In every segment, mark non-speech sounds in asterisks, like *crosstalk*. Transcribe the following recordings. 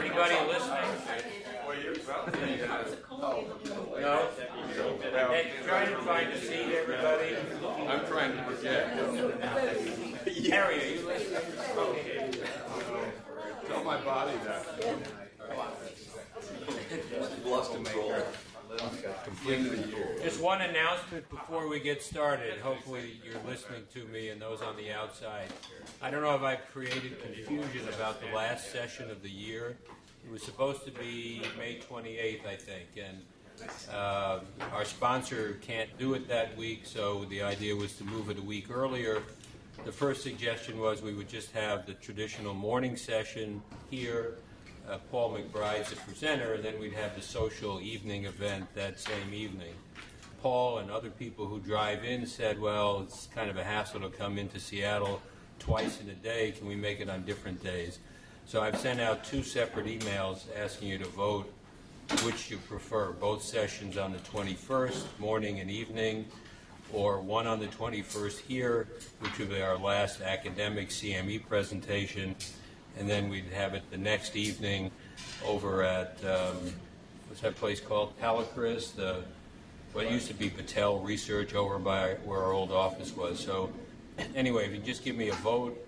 Anybody listening? No? Hey, try to find a seat, everybody. I'm trying to project. Harry, are you listening? Okay. Tell my body that. Lost control. Just one announcement before we get started. Hopefully you're listening to me and those on the outside. I don't know if I've created confusion about the last session of the year. It was supposed to be May 28th, I think, and uh, our sponsor can't do it that week, so the idea was to move it a week earlier. The first suggestion was we would just have the traditional morning session here, uh, Paul McBride's the presenter, and then we'd have the social evening event that same evening. Paul and other people who drive in said, well, it's kind of a hassle to come into Seattle twice in a day. Can we make it on different days? So I've sent out two separate emails asking you to vote which you prefer, both sessions on the 21st, morning and evening, or one on the 21st here, which will be our last academic CME presentation, and then we'd have it the next evening over at, um, what's that place called? Talaris, the, what used to be Battelle Research over by where our old office was. So anyway, if you just give me a vote,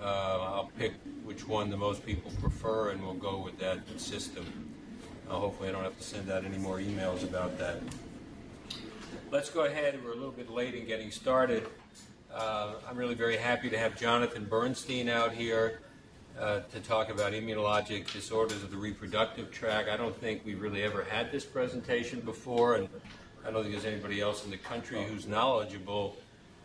uh, I'll pick which one the most people prefer, and we'll go with that system. Uh, hopefully, I don't have to send out any more emails about that. Let's go ahead. We're a little bit late in getting started. Uh, I'm really very happy to have Jonathan Bernstein out here uh, to talk about immunologic disorders of the reproductive tract. I don't think we've really ever had this presentation before, and I don't think there's anybody else in the country who's knowledgeable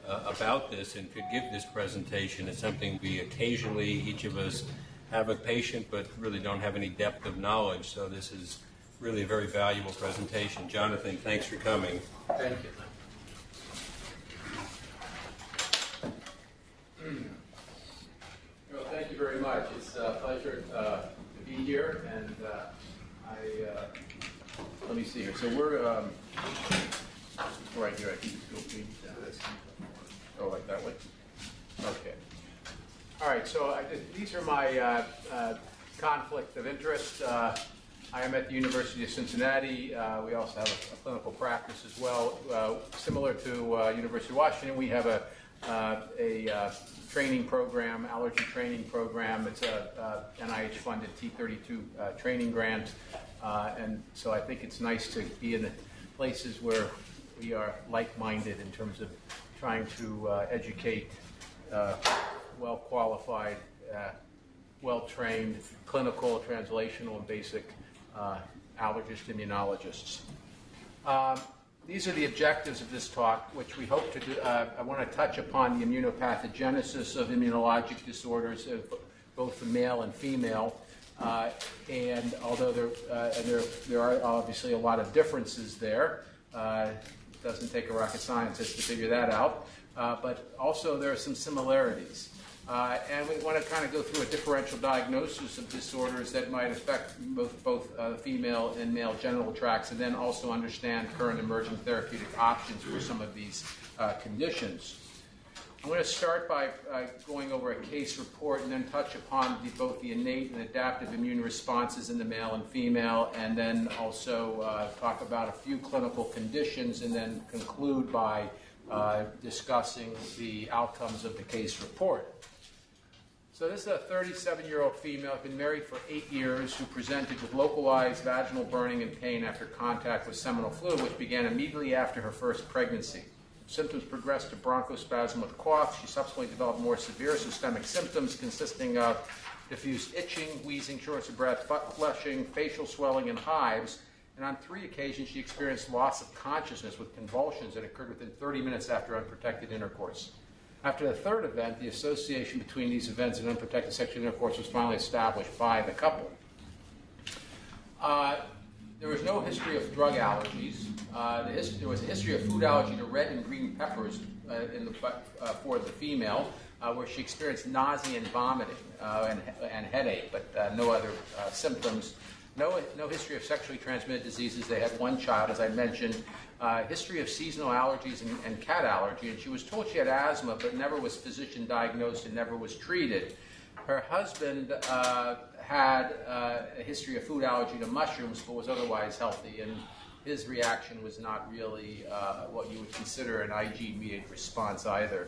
uh, about this and could give this presentation. It's something we occasionally, each of us, have a patient, but really don't have any depth of knowledge. So this is really a very valuable presentation. Jonathan, thanks for coming. Thank you. Well, thank you very much. It's a pleasure uh, to be here, and uh, I, uh, let me see here. So we're, um, right here, I can just go this. Oh, like that way? Okay. All right, so I did, these are my uh, uh, conflict of interest. Uh, I am at the University of Cincinnati. Uh, we also have a, a clinical practice as well. Uh, similar to uh, University of Washington, we have a, uh, a uh, training program, allergy training program. It's a uh, NIH-funded T32 uh, training grant, uh, and so I think it's nice to be in places where we are like-minded in terms of trying to uh, educate uh, well-qualified, uh, well-trained clinical, translational, and basic uh, allergist immunologists. Um, these are the objectives of this talk, which we hope to do. Uh, I want to touch upon the immunopathogenesis of immunologic disorders, of both the male and female. Uh, and although there, uh, and there, there are obviously a lot of differences there, uh, it doesn't take a rocket scientist to figure that out. Uh, but also there are some similarities. Uh, and we want to kind of go through a differential diagnosis of disorders that might affect both, both uh, female and male genital tracts, and then also understand current emerging therapeutic options for some of these uh, conditions. I'm going to start by uh, going over a case report and then touch upon the, both the innate and adaptive immune responses in the male and female, and then also uh, talk about a few clinical conditions, and then conclude by uh, discussing the outcomes of the case report. So this is a 37-year-old female, been married for eight years, who presented with localized vaginal burning and pain after contact with seminal fluid, which began immediately after her first pregnancy. Symptoms progressed to bronchospasm with cough. She subsequently developed more severe systemic symptoms consisting of diffuse itching, wheezing, shortness of breath, flushing, facial swelling, and hives. And on three occasions, she experienced loss of consciousness with convulsions that occurred within 30 minutes after unprotected intercourse. After the third event, the association between these events and unprotected sexual intercourse was finally established by the couple. Uh, there was no history of drug allergies. Uh, the there was a history of food allergy to red and green peppers uh, the, uh, for the female, uh, where she experienced nausea and vomiting uh, and, and headache, but no other symptoms. No, no history of sexually transmitted diseases. They had one child, as I mentioned. Uh, history of seasonal allergies and, and cat allergy, and she was told she had asthma, but never was physician diagnosed and never was treated. Her husband uh, had uh, a history of food allergy to mushrooms, but was otherwise healthy, and his reaction was not really uh, what you would consider an IgE-mediated response either.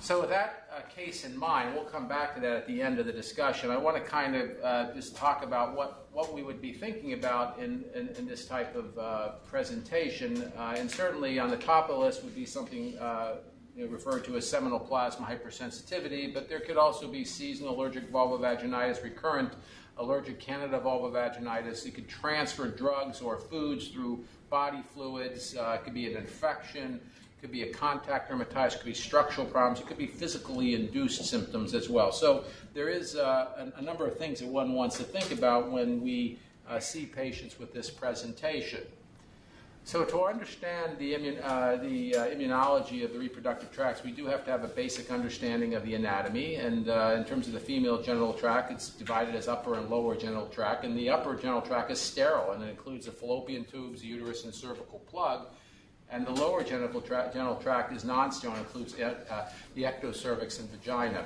So with that uh, case in mind, we'll come back to that at the end of the discussion. I want to kind of uh, just talk about what, what we would be thinking about in, in, in this type of uh, presentation. Uh, and certainly on the top of the list would be something uh, you know, referred to as seminal plasma hypersensitivity, but there could also be seasonal allergic vulvovaginitis, recurrent allergic candida vulvovaginitis. It could transfer drugs or foods through body fluids. Uh, it could be an infection could be a contact dermatitis, it could be structural problems, it could be physically induced symptoms as well. So there is uh, a, a, number of things that one wants to think about when we uh, see patients with this presentation. So to understand the, immun, uh, the uh, immunology of the reproductive tracts, we do have to have a basic understanding of the anatomy. And uh, in terms of the female genital tract, it's divided as upper and lower genital tract. And the upper genital tract is sterile, and it includes the fallopian tubes, the uterus, and cervical plug and the lower genital, tra- genital tract is non-sterile and includes uh, the ectocervix and vagina.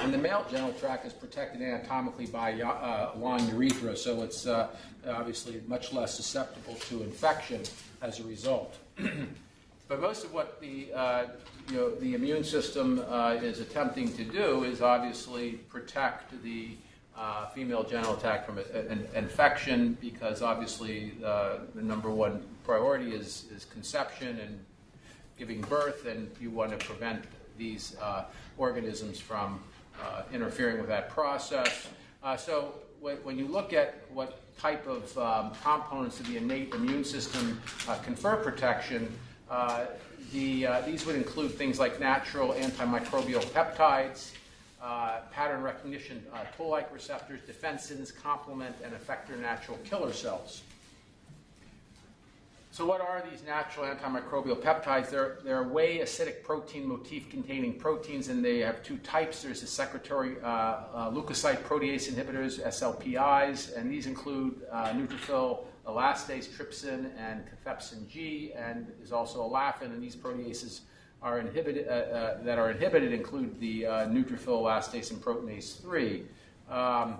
And the male genital tract is protected anatomically by uh, long urethra, so it's uh, obviously much less susceptible to infection as a result. *clears throat* but most of what the uh, you know, the immune system uh, is attempting to do is obviously protect the uh, female genital tract from an infection because obviously uh, the number one priority is, is conception and giving birth, and you want to prevent these uh, organisms from uh, interfering with that process. Uh, so when, when, you look at what type of um, components of the innate immune system uh, confer protection, the, these would include things like natural antimicrobial peptides, uh, pattern recognition uh, toll-like receptors, defensins, complement, and effector natural killer cells. So, what are these natural antimicrobial peptides? They're, they're whey acidic protein motif containing proteins, and they have two types. There's the secretory uh, uh, leukocyte protease inhibitors, SLPIs, and these include uh, neutrophil elastase, trypsin, and cathepsin G, and there's also elafin, and these proteases are inhibited, uh, uh, that are inhibited include the uh, neutrophil elastase and proteinase 3. Um,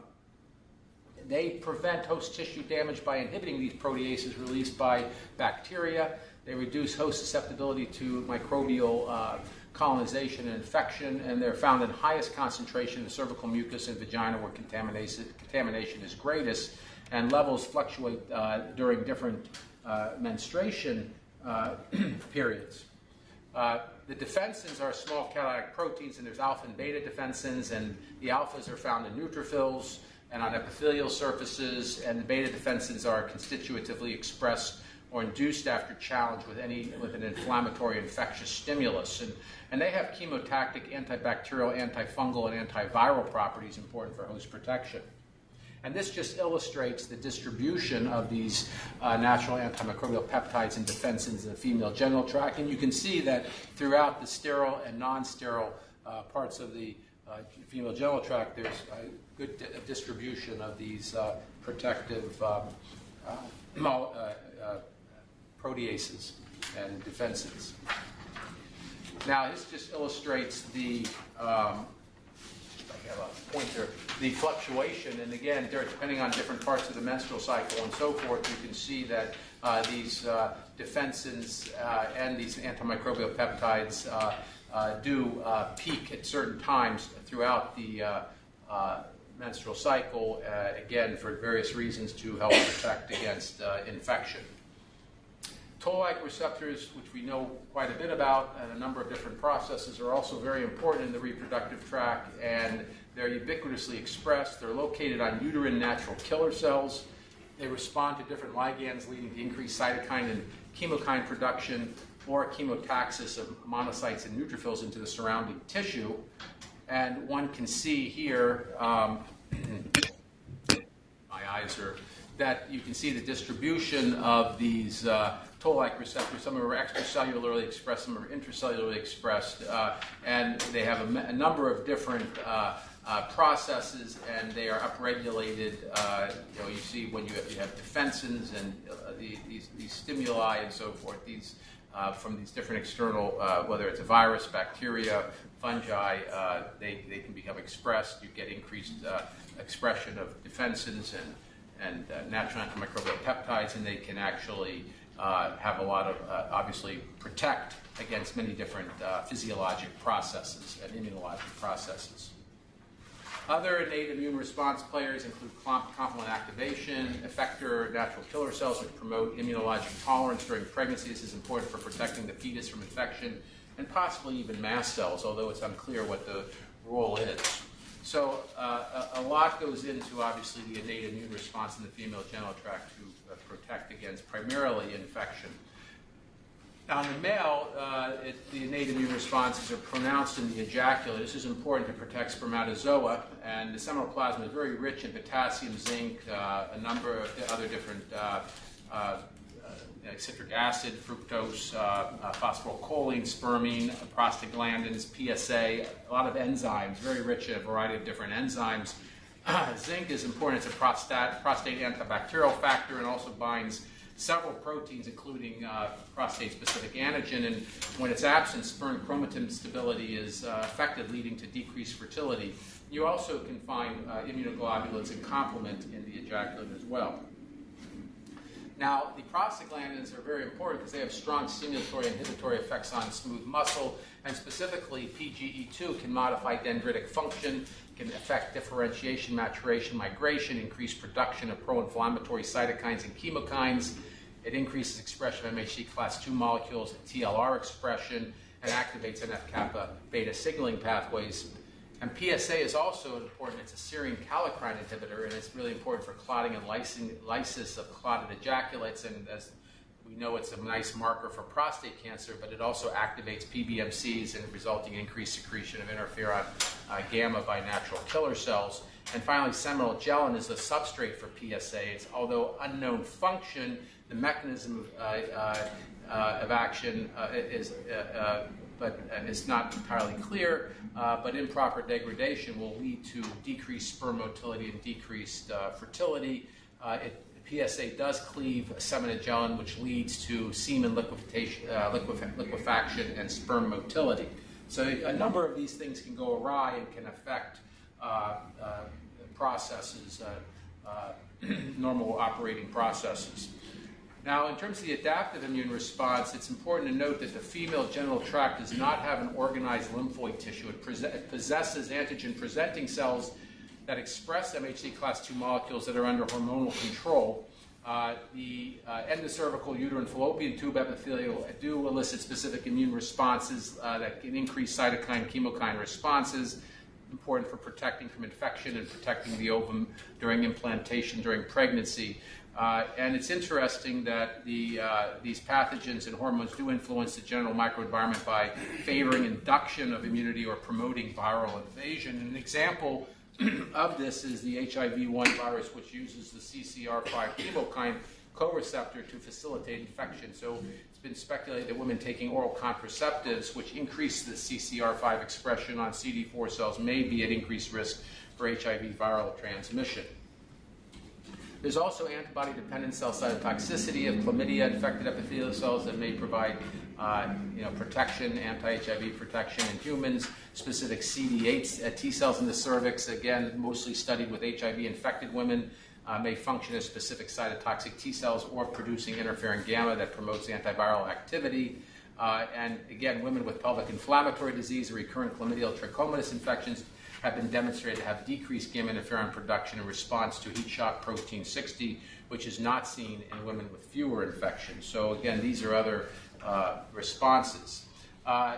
they prevent host tissue damage by inhibiting these proteases released by bacteria. They reduce host susceptibility to microbial uh, colonization and infection, and they're found in highest concentration in cervical mucus and vagina where contamination, contamination is greatest, and levels fluctuate uh, during different uh, menstruation *clears throat* periods. The defensins are small catalytic proteins, and there's alpha and beta defensins, and the alphas are found in neutrophils and on epithelial surfaces, and the beta defensins are constitutively expressed or induced after challenge with any with an inflammatory infectious stimulus. And, and they have chemotactic, antibacterial, antifungal, and antiviral properties important for host protection. And this just illustrates the distribution of these uh, natural antimicrobial peptides and defensins in the female genital tract. And you can see that throughout the sterile and non sterile uh, parts of the uh, female genital tract, there's a good di- distribution of these uh, protective um, uh, uh, proteases and defensins. Now, this just illustrates the um, have a pointer, the fluctuation, and again, depending on different parts of the menstrual cycle and so forth, you can see that uh, these uh, defensins uh, and these antimicrobial peptides uh, uh, do peak at certain times throughout the menstrual cycle, again, for various reasons to help protect against infection. Toll-like receptors, which we know quite a bit about, and a number of different processes, are also very important in the reproductive tract, and they're ubiquitously expressed. They're located on uterine natural killer cells. They respond to different ligands, leading to increased cytokine and chemokine production or chemotaxis of monocytes and neutrophils into the surrounding tissue. And one can see here, um, *coughs* my eyes are, that you can see the distribution of these uh, toll-like receptors. Some of them are extracellularly expressed, some are intracellularly expressed, uh, and they have a, a number of different uh, uh, processes, and they are upregulated. Uh, you know, you see when you have, you have defensins and uh, the, these, these, stimuli and so forth. These uh, from these different external, whether it's a virus, bacteria, fungi, they, they can become expressed. You get increased expression of defensins and, and natural antimicrobial peptides, and they can actually uh, have a lot of, uh, obviously, protect against many different uh, physiologic processes and immunologic processes. Other innate immune response players include complement activation, effector natural killer cells, which promote immunologic tolerance during pregnancy. This is important for protecting the fetus from infection, and possibly even mast cells, although it's unclear what the role is. So, uh, a, a lot goes into obviously the innate immune response in the female genital tract to protect against primarily infection. In the male, uh, it, the innate immune responses are pronounced in the ejaculate. This is important to protect spermatozoa, and the seminal plasma is very rich in potassium, zinc, uh, a number of other different uh, uh, uh, citric acid, fructose, uh, phosphorylcholine, spermine, prostaglandins, PSA, a lot of enzymes, very rich in a variety of different enzymes. *clears throat* zinc is important. It's a prostate, prostate antibacterial factor and also binds several proteins, including uh, prostate-specific antigen. And when it's absent, sperm chromatin stability is uh, affected, leading to decreased fertility. You also can find uh, immunoglobulins and complement in the ejaculate as well. Now, the prostaglandins are very important because they have strong stimulatory and inhibitory effects on smooth muscle, and specifically PGE2 can modify dendritic function, can affect differentiation, maturation, migration, increase production of pro-inflammatory cytokines and chemokines. It increases expression of MHC class II molecules, TLR expression, and activates NF-kappa beta signaling pathways. And PSA is also important. It's a serine kallikrein inhibitor, and it's really important for clotting and lysis of clotted ejaculates. And as we know, it's a nice marker for prostate cancer, but it also activates PBMCs and resulting increased secretion of interferon uh, gamma by natural killer cells. And finally, semenogelin is the substrate for PSA. It's, although unknown function, the mechanism of, uh, uh, uh of action uh, is but it's not entirely clear. Uh, but improper degradation will lead to decreased sperm motility and decreased uh, fertility. Uh, it, PSA does cleave semenogelin, which leads to semen liquefaction, uh, liquef- liquefaction and sperm motility. So a number of these things can go awry and can affect uh, uh, processes, *clears throat* normal operating processes. Now, in terms of the adaptive immune response, it's important to note that the female genital tract does not have an organized lymphoid tissue. It, it possesses antigen presenting cells that express MHC class II molecules that are under hormonal control. Uh, the uh, endocervical uterine fallopian tube epithelial do elicit specific immune responses uh, that can increase cytokine chemokine responses, important for protecting from infection and protecting the ovum during implantation during pregnancy. Uh, and it's interesting that the, uh, these pathogens and hormones do influence the general microenvironment by favoring induction of immunity or promoting viral invasion. An example *clears throat* of this is the HIV-1 virus, which uses the CCR5 chemokine co-receptor to facilitate infection. So it's been speculated that women taking oral contraceptives, which increase the CCR5 expression on CD4 cells, may be at increased risk for HIV viral transmission. There's also antibody-dependent cell cytotoxicity of chlamydia infected epithelial cells that may provide uh, you know, protection, anti-HIV protection in humans. Specific CD8 uh, T cells in the cervix, again, mostly studied with HIV-infected women, uh, may function as specific cytotoxic T cells or producing interferon gamma that promotes antiviral activity. Uh, and again, women with pelvic inflammatory disease or recurrent chlamydial trachomatis infections have been demonstrated to have decreased gamma interferon production in response to heat shock protein 60, which is not seen in women with fewer infections. So, again, these are other uh, responses. Uh,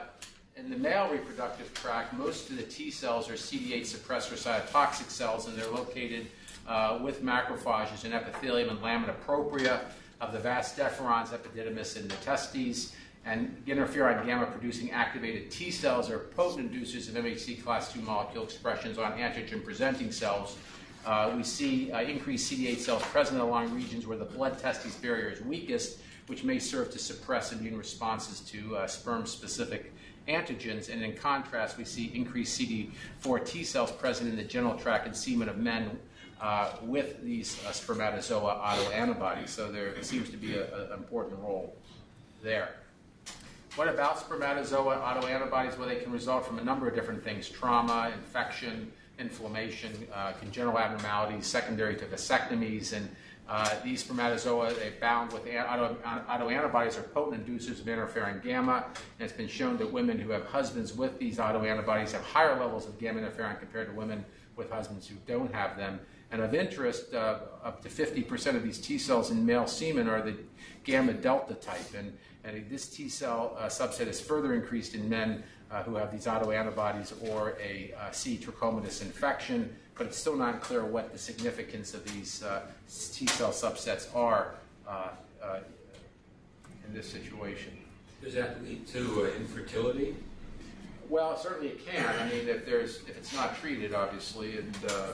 in the male reproductive tract, most of the T cells are CD8 suppressor cytotoxic cells, and they're located uh, with macrophages in epithelium and lamina propria of the vas deferens, epididymis, and the testes. And interferon gamma producing activated T cells are potent inducers of MHC class II molecule expressions on antigen presenting cells. Uh, we see uh, increased CD8 cells present along regions where the blood testis barrier is weakest, which may serve to suppress immune responses to uh, sperm specific antigens. And in contrast, we see increased CD4 T cells present in the genital tract and semen of men uh, with these uh, spermatozoa autoantibodies. So there seems to be an important role there. What about spermatozoa autoantibodies? Well, they can result from a number of different things trauma, infection, inflammation, uh, congenital abnormalities, secondary to vasectomies. And uh, these spermatozoa, they bound with auto, autoantibodies, are potent inducers of interferon gamma. And it's been shown that women who have husbands with these autoantibodies have higher levels of gamma interferon compared to women with husbands who don't have them. And of interest, uh, up to 50% of these T cells in male semen are the gamma delta type. And, and this T cell uh, subset is further increased in men uh, who have these autoantibodies or a uh, C. trichomonas infection, but it's still not clear what the significance of these uh, T cell subsets are uh, uh, in this situation. Does that lead to uh, infertility? Well, certainly it can. I mean, if there's if it's not treated, obviously, and uh,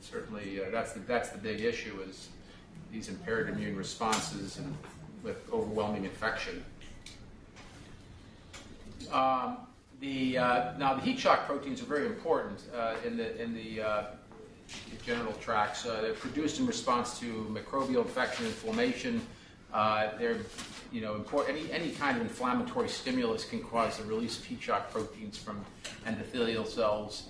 certainly uh, that's the that's the big issue is these impaired immune responses and with overwhelming infection. Um, the uh, now the heat shock proteins are very important uh, in the in the uh, genital tracts. Uh, they're produced in response to microbial infection, inflammation. Uh, they're, you know, important. Any any kind of inflammatory stimulus can cause the release of heat shock proteins from endothelial cells.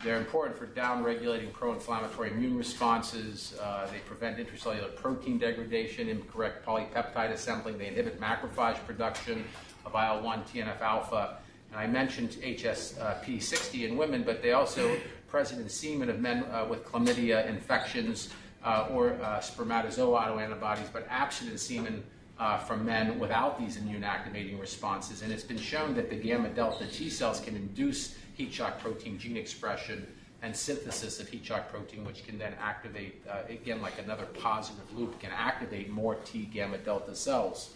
Uh, they're important for down-regulating pro-inflammatory immune responses. Uh, they prevent intracellular protein degradation, incorrect polypeptide assembling. They inhibit macrophage production of IL-1, TNF-alpha. And I mentioned HSP60 in women, but they also present in semen of men uh, with chlamydia infections uh, or uh, spermatozoa autoantibodies, but absent in semen uh, from men without these immune activating responses. And it's been shown that the gamma delta T cells can induce heat shock protein gene expression and synthesis of heat shock protein, which can then activate, uh, again, like another positive loop, can activate more T gamma delta cells.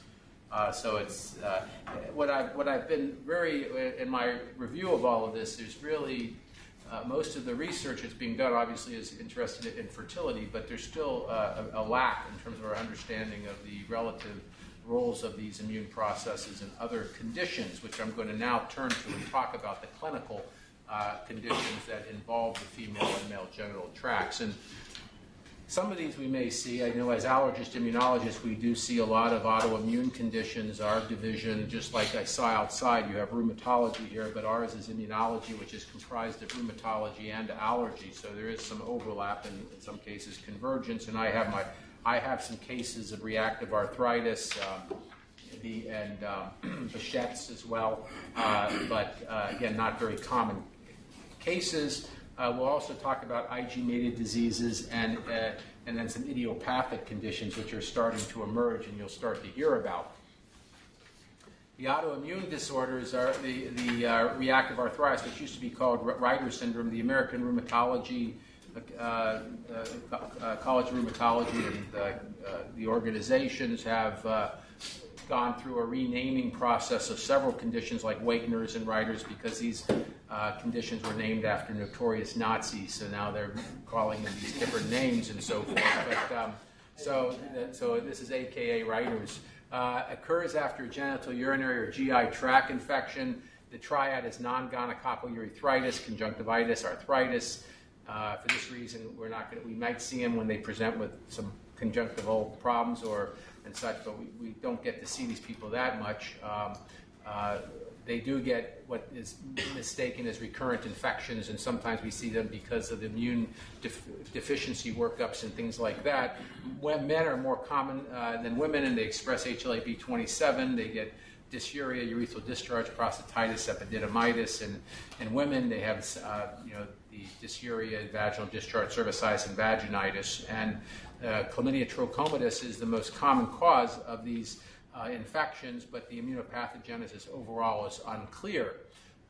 Uh, so it's uh, what I've what I've been very in my review of all of this. There's really uh, most of the research that's being done, obviously, is interested in fertility, but there's still uh, a, a lack in terms of our understanding of the relative roles of these immune processes and other conditions, which I'm going to now turn to and talk about the clinical uh, conditions that involve the female and male genital tracts. And some of these we may see. I know as allergist immunologists, we do see a lot of autoimmune conditions. Our division, just like I saw outside, you have rheumatology here, but ours is immunology, which is comprised of rheumatology and allergy. So there is some overlap and in some cases convergence. And I have my, I have some cases of reactive arthritis. Um, the, and um, *clears throat* as well, uh, but uh, again, not very common cases. Uh, we'll also talk about IgE-mediated diseases and, uh, and then some idiopathic conditions which are starting to emerge and you'll start to hear about. The autoimmune disorders are the, the uh, reactive arthritis, which used to be called Reiter syndrome. The American Rheumatology, uh, uh, uh, College of Rheumatology, and the organizations have gone through a renaming process of several conditions like Wegener's and Reiter's because these uh, conditions were named after notorious Nazis. So now they're calling them these different names and so forth. But um, so, so this is AKA Reiter's. Uh, occurs after genital urinary or GI tract infection. The triad is non-gonococcal urethritis, conjunctivitis, arthritis. Uh, for this reason, we're not going. We might see them when they present with some conjunctival problems or and such, but we, we don't get to see these people that much. Um, uh, they do get what is mistaken as recurrent infections, and sometimes we see them because of immune def- deficiency workups and things like that. When men are more common uh, than women, and they express HLA-B27. They get dysuria, urethral discharge, prostatitis, epididymitis, and in women they have uh, you know dysuria, vaginal discharge, cervicitis, and vaginitis, and uh, chlamydia trachomatis is the most common cause of these uh, infections, but the immunopathogenesis overall is unclear.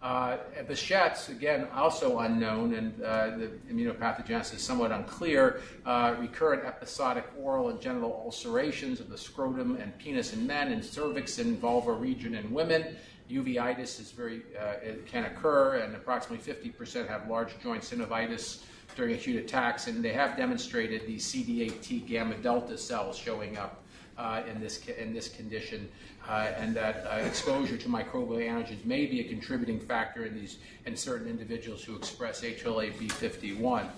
Uh, Behçet's, again, also unknown, and uh, the immunopathogenesis is somewhat unclear. Uh, recurrent episodic oral and genital ulcerations of the scrotum and penis in men, and cervix and vulva region in women. Uveitis is very uh, it can occur, and approximately 50% have large joint synovitis during acute attacks, and they have demonstrated the CD8 T gamma delta cells showing up uh, in this in this condition, uh, and that uh, exposure to microbial antigens may be a contributing factor in these in certain individuals who express HLA-B51.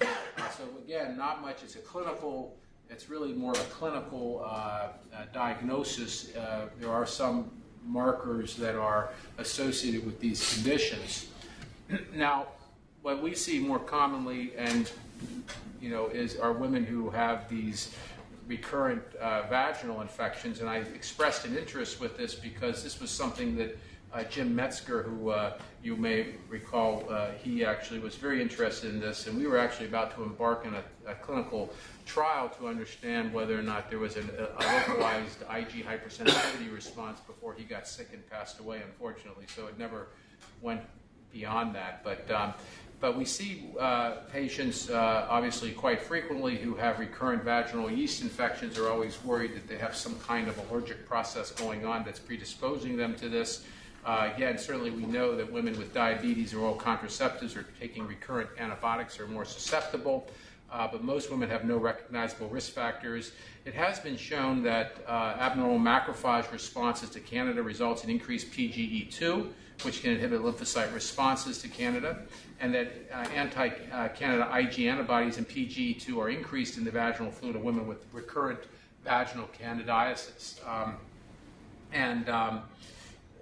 so again, not much. It's a clinical. It's really more of a clinical uh, uh, diagnosis. There are some markers that are associated with these conditions. Now, what we see more commonly, and you know, is are women who have these recurrent uh, vaginal infections, and I expressed an interest with this because this was something that uh, Jim Metzger, who uh, you may recall, uh, he actually was very interested in this, and we were actually about to embark in a, a clinical trial to understand whether or not there was an, a, a localized IgE hypersensitivity response before he got sick and passed away, unfortunately. So it never went beyond that. But um, but we see uh, patients, uh, obviously, quite frequently who have recurrent vaginal yeast infections are always worried that they have some kind of allergic process going on that's predisposing them to this. Uh, again, certainly we know that women with diabetes or oral contraceptives or taking recurrent antibiotics are more susceptible, uh, but most women have no recognizable risk factors. It has been shown that uh, abnormal macrophage responses to Candida results in increased PGE2, which can inhibit lymphocyte responses to Candida, and that uh, anti-Candida IgE antibodies and PGE2 are increased in the vaginal fluid of women with recurrent vaginal candidiasis. Um, and um,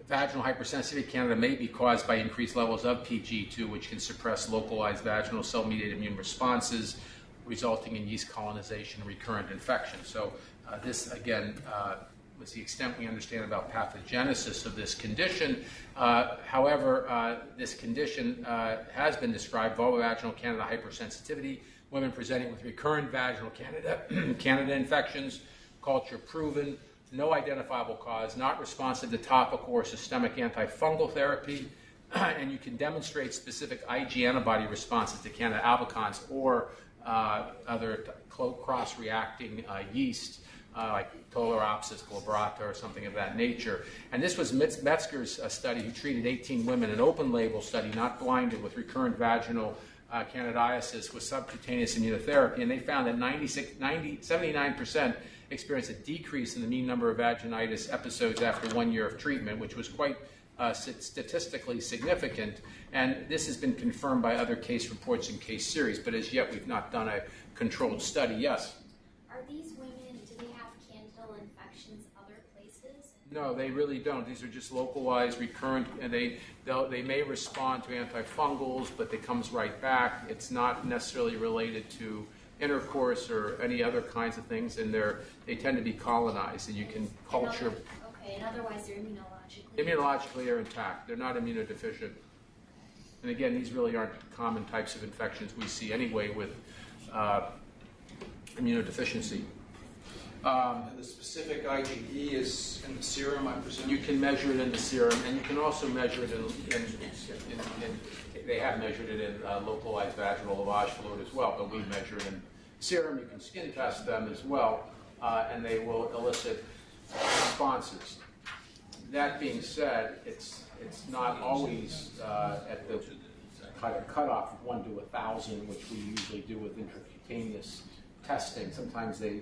vaginal hypersensitivity Candida may be caused by increased levels of PG2, which can suppress localized vaginal cell-mediated immune responses, resulting in yeast colonization and recurrent infection. So uh, this, again, uh, was the extent we understand about pathogenesis of this condition. Uh, however, uh, this condition uh, has been described, vulvovaginal Candida hypersensitivity, women presenting with recurrent vaginal Candida, *clears throat* Candida infections, culture proven, no identifiable cause, not responsive to topical or systemic antifungal therapy, *clears throat* and you can demonstrate specific IgE antibody responses to Candida albicans or uh, other cross-reacting uh, yeast uh, like Torulopsis glabrata or something of that nature. And this was Metzger's uh, study who treated 18 women, an open label study, not blinded, with recurrent vaginal uh, candidiasis with subcutaneous immunotherapy. And they found that 96, 90, 79% experienced a decrease in the mean number of vaginitis episodes after one year of treatment, which was quite uh, statistically significant. And this has been confirmed by other case reports and case series, but as yet we've not done a controlled study. Yes? Are these women, do they have candidal infections other places? No, they really don't. These are just localized, recurrent, and they they may respond to antifungals, but it comes right back. It's not necessarily related to intercourse or any other kinds of things, and they're they tend to be colonized, and you can And culture. other- Okay, and otherwise they're immunologically. Immunologically, they're intact. They're not immunodeficient. And again, these really aren't common types of infections we see anyway with uh, immunodeficiency. Um, And the specific IgE is in the serum, I presume? You can measure it in the serum, and you can also measure it in, in, in, in they have measured it in uh, localized vaginal lavage fluid as well, but we measure it in serum. You can skin test them as well, uh, and they will elicit responses. That being said, it's it's not always uh, at the cutoff of one to a thousand, which we usually do with intracutaneous testing. Sometimes they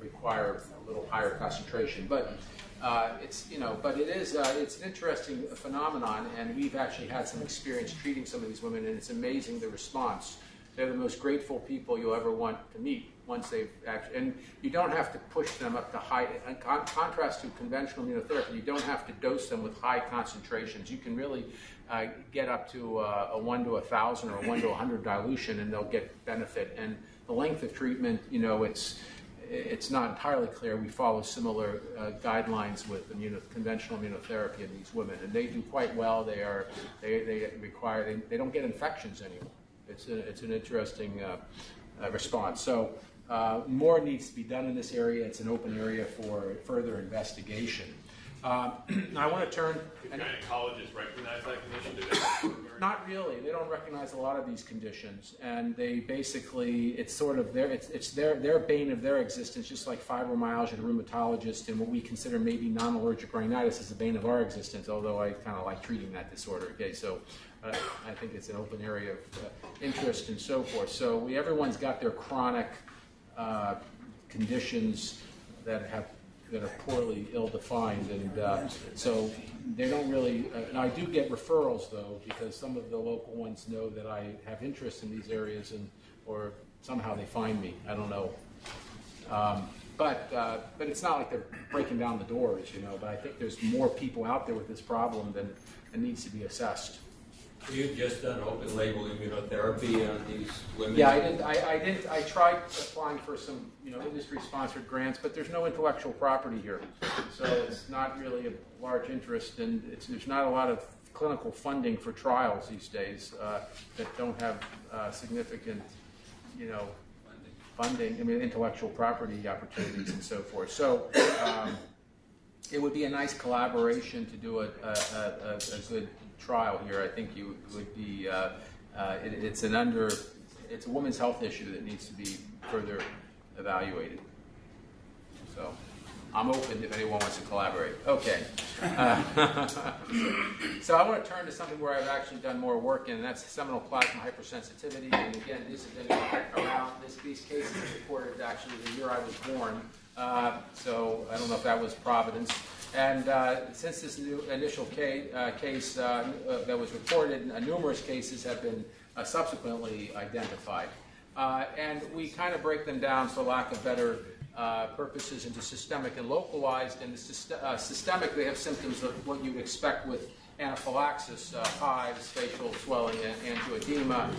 require a little higher concentration, but uh, it's you know, but it is uh, it's an interesting phenomenon, and we've actually had some experience treating some of these women, and it's amazing the response. They're the most grateful people you'll ever want to meet once they've actually, and you don't have to push them up to high. In con- contrast to conventional immunotherapy, you don't have to dose them with high concentrations. You can really uh, get up to uh, a one to a thousand or a one to a hundred dilution, and they'll get benefit. And the length of treatment, you know, it's it's not entirely clear. We follow similar uh, guidelines with immuno- conventional immunotherapy in these women, and they do quite well. They are they, they require they, they don't get infections anymore. It's a, it's an interesting uh, uh, response. So uh, more needs to be done in this area. It's an open area for further investigation. Um, *clears throat* I want to turn. Do gynecologists recognize that condition? Do *coughs* not really. They don't recognize a lot of these conditions, and they basically it's sort of their it's, it's their their bane of their existence, just like fibromyalgia, the rheumatologist, and what we consider maybe non-allergic rhinitis is the bane of our existence. Although I kind of like treating that disorder. Okay, so. Uh, I think it's an open area of uh, interest and so forth. So we, everyone's got their chronic uh, conditions that have that are poorly ill-defined, and uh, so they don't really. Uh, and I do get referrals though, because some of the local ones know that I have interest in these areas, and or somehow they find me. I don't know. Um, but uh, but it's not like they're breaking down the doors, you know. But I think there's more people out there with this problem than it needs to be assessed. You've just done open label immunotherapy on these women? Yeah, I didn't. I, I didn't. I tried applying for some, you know, industry-sponsored grants, but there's no intellectual property here, so it's not really a large interest, and there's not a lot of clinical funding for trials these days uh, that don't have uh, significant, you know, funding. I mean, intellectual property opportunities and so forth. So. Um, it would be a nice collaboration to do a, a, a, a good trial here. I think you would be. Uh, uh, it, it's an under. It's a women's health issue that needs to be further evaluated. So, I'm open if anyone wants to collaborate. Okay. Uh, *laughs* so I want to turn to something where I've actually done more work in, and that's seminal plasma hypersensitivity. And again, this has been around. This, these cases reported actually the year I was born. Uh, so I don't know if that was Providence. And uh, since this initial uh, case uh, uh, that was reported, uh, numerous cases have been subsequently identified. and we kind of break them down, for lack of better purposes, into systemic and localized. And the syst- systemic, they have symptoms of what you'd expect with anaphylaxis, hives, facial swelling, and angioedema,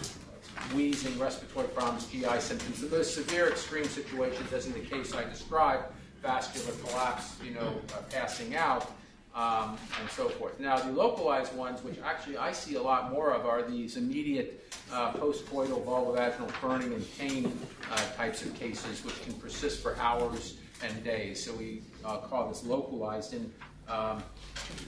wheezing, respiratory problems, GI symptoms. The most severe extreme situations, as in the case I described, vascular collapse, you know, uh, passing out, um, and so forth. Now, the localized ones, which actually I see a lot more of, are these immediate uh, postcoital vulvovaginal burning and pain uh, types of cases, which can persist for hours and days. So we uh, call this localized. And um,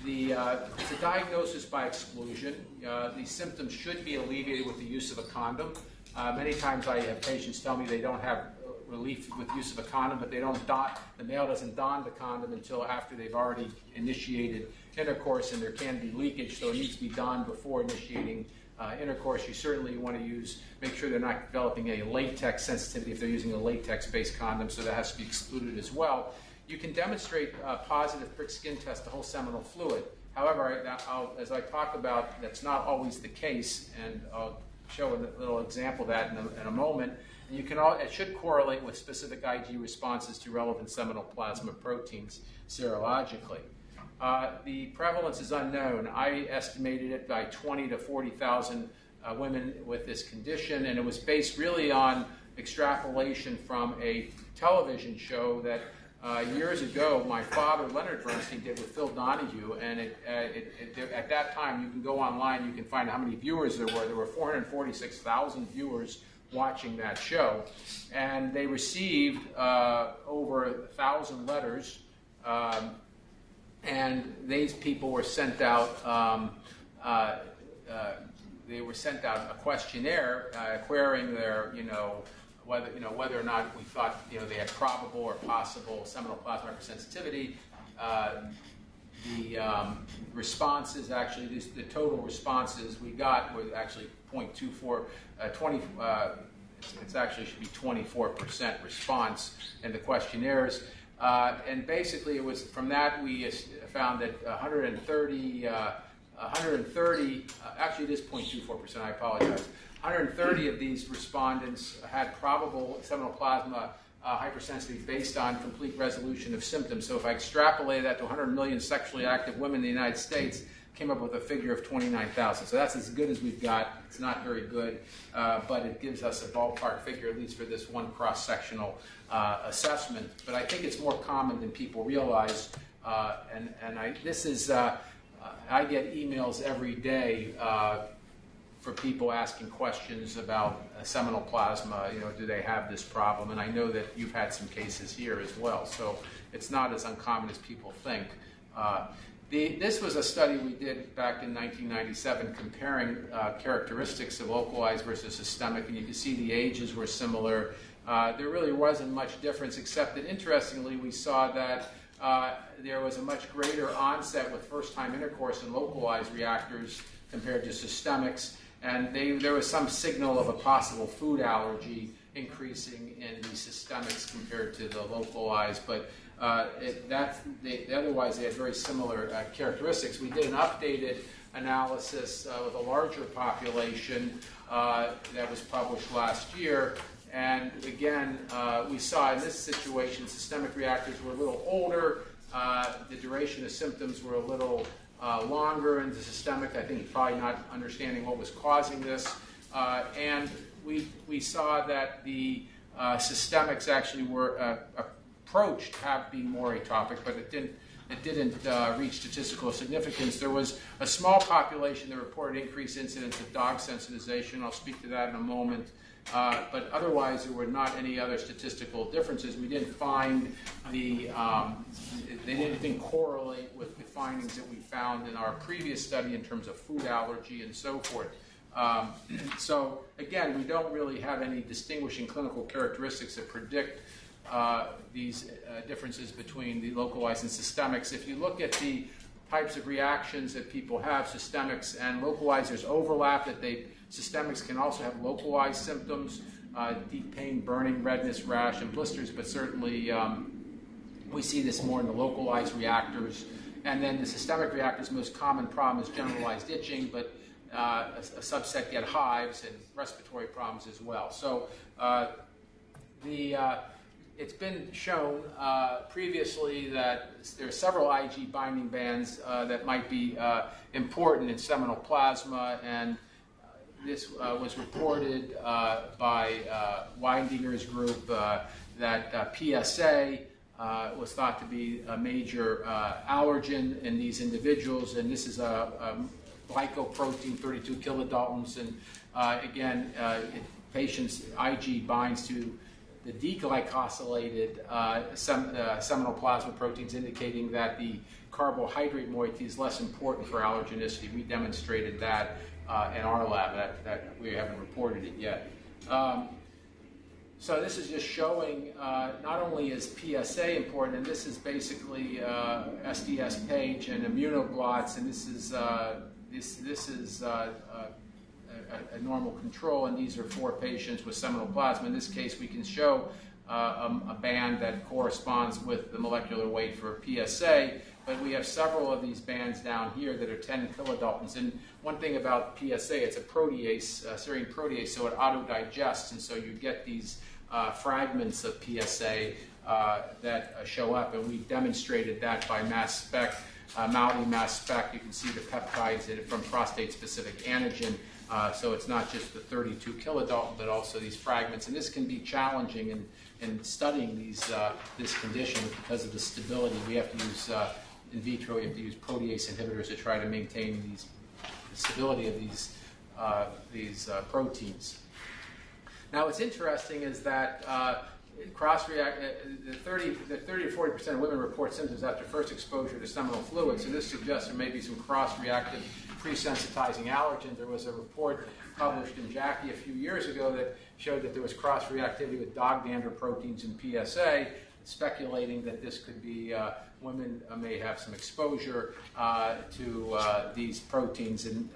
the, uh, it's a diagnosis by exclusion. Uh, the symptoms should be alleviated with the use of a condom. Uh, many times I have patients tell me they don't have relief with use of a condom, but they don't don, the male doesn't don the condom until after they've already initiated intercourse, and there can be leakage, so it needs to be done before initiating uh, intercourse. You certainly want to use, make sure they're not developing a latex sensitivity if they're using a latex-based condom, so that has to be excluded as well. You can demonstrate a positive prick skin test to whole seminal fluid. However, I, as I talk about, that's not always the case, and I'll show a little example of that in a, in a moment. You can all, it should correlate with specific IgE responses to relevant seminal plasma proteins serologically. Uh, the prevalence is unknown. I estimated it by 20 to 40,000 uh, women with this condition, and it was based really on extrapolation from a television show that uh, years ago my father Leonard Bernstein did with Phil Donahue, and it, uh, it, it, at that time you can go online, you can find how many viewers there were. There were 446,000 viewers watching that show, and they received uh, over a thousand letters, um, and these people were sent out. Um, uh, uh, they were sent out a questionnaire uh, querying their, you know, whether you know whether or not we thought you know they had probable or possible seminal plasma hypersensitivity. Uh, the um, responses actually, this, the total responses we got were actually 0.24, uh, 20, uh, it's, actually should be 24% response in the questionnaires. Uh, and basically, it was from that we found that 130, uh, 130, uh, actually it is 0.24%, I apologize. 130 of these respondents had probable seminal plasma uh, hypersensitivity based on complete resolution of symptoms. So if I extrapolate that to 100 million sexually active women in the United States, came up with a figure of 29,000. So that's as good as we've got. It's not very good, uh, but it gives us a ballpark figure, at least for this one cross sectional uh, assessment. But I think it's more common than people realize. Uh, and and I, this is, uh, I get emails every day uh, for people asking questions about seminal plasma. You know, do they have this problem? And I know that you've had some cases here as well. So it's not as uncommon as people think. The, this was a study we did back in 1997 comparing uh, characteristics of localized versus systemic, and you can see the ages were similar. Uh, there really wasn't much difference, except that interestingly, we saw that uh, there was a much greater onset with first time intercourse in localized reactors compared to systemics, and they, there was some signal of a possible food allergy increasing in the systemics compared to the localized, but uh, it, they, otherwise, they had very similar uh, characteristics. We did an updated analysis uh, with a larger population uh, that was published last year, and again, uh, we saw in this situation systemic reactors were a little older. Uh, the duration of symptoms were a little longer in the systemic. I think probably not understanding what was causing this. And we, we saw that the systemics actually were approached have been more atopic, but it didn't it didn't uh, reach statistical significance. There was a small population that reported increased incidence of dog sensitization. I'll speak to that in a moment. Uh, but otherwise, there were not any other statistical differences. We didn't find the, um, they didn't correlate with the findings that we found in our previous study in terms of food allergy and so forth. Um, *clears throat* so, again, we don't really have any distinguishing clinical characteristics that predict uh, these uh, differences between the localized and systemics. If you look at the types of reactions that people have, systemics and localized, there's overlap that they Systemics can also have localized symptoms, uh, deep pain, burning, redness, rash, and blisters, but certainly um, we see this more in the localized reactors. And then the systemic reactors' most common problem is generalized itching, but uh, a, a, subset get hives and respiratory problems as well. So uh, the uh, it's been shown uh, previously that there are several Ig binding bands uh, that might be uh, important in seminal plasma and this uh, was reported uh, by uh, Weidinger's group uh, that uh, PSA uh, was thought to be a major allergen in these individuals, and this is a, a glycoprotein, 32 kilodaltons, and again, it, patients Ig binds to the deglycosylated sem- seminal plasma proteins, indicating that the carbohydrate moiety is less important for allergenicity. We demonstrated that uh, in our lab. That, that we haven't reported it yet. Um, so this is just showing uh, not only is PSA important, and this is basically uh, SDS-PAGE and immunoblots, and this is uh, this this is uh, uh, a, a, normal control, and these are four patients with seminal plasma. In this case, we can show uh, a, a band that corresponds with the molecular weight for PSA but we have several of these bands down here that are 10 kilodaltons. And one thing about PSA, it's a protease, a serine protease, so it auto digests, and so you get these uh, fragments of PSA uh, that uh, show up, and we've demonstrated that by mass spec, uh, mass spec. You can see the peptides from prostate specific antigen. Uh, so it's not just the 32 kilodalton, but also these fragments. And this can be challenging in, in studying these, uh, this condition because of the stability. We have to use uh, in vitro, we have to use protease inhibitors to try to maintain these, the stability of these, uh, these uh, proteins. Now, what's interesting is that uh, cross react, uh, the 30, the 30 to 40 percent of women report symptoms after first exposure to seminal fluid. So this suggests there may be some cross-reactive pre-sensitizing allergens. There was a report published in JACI a few years ago that showed that there was cross-reactivity with dog dander proteins in PSA, speculating that this could be uh, women uh, may have some exposure uh, to uh, these proteins. And,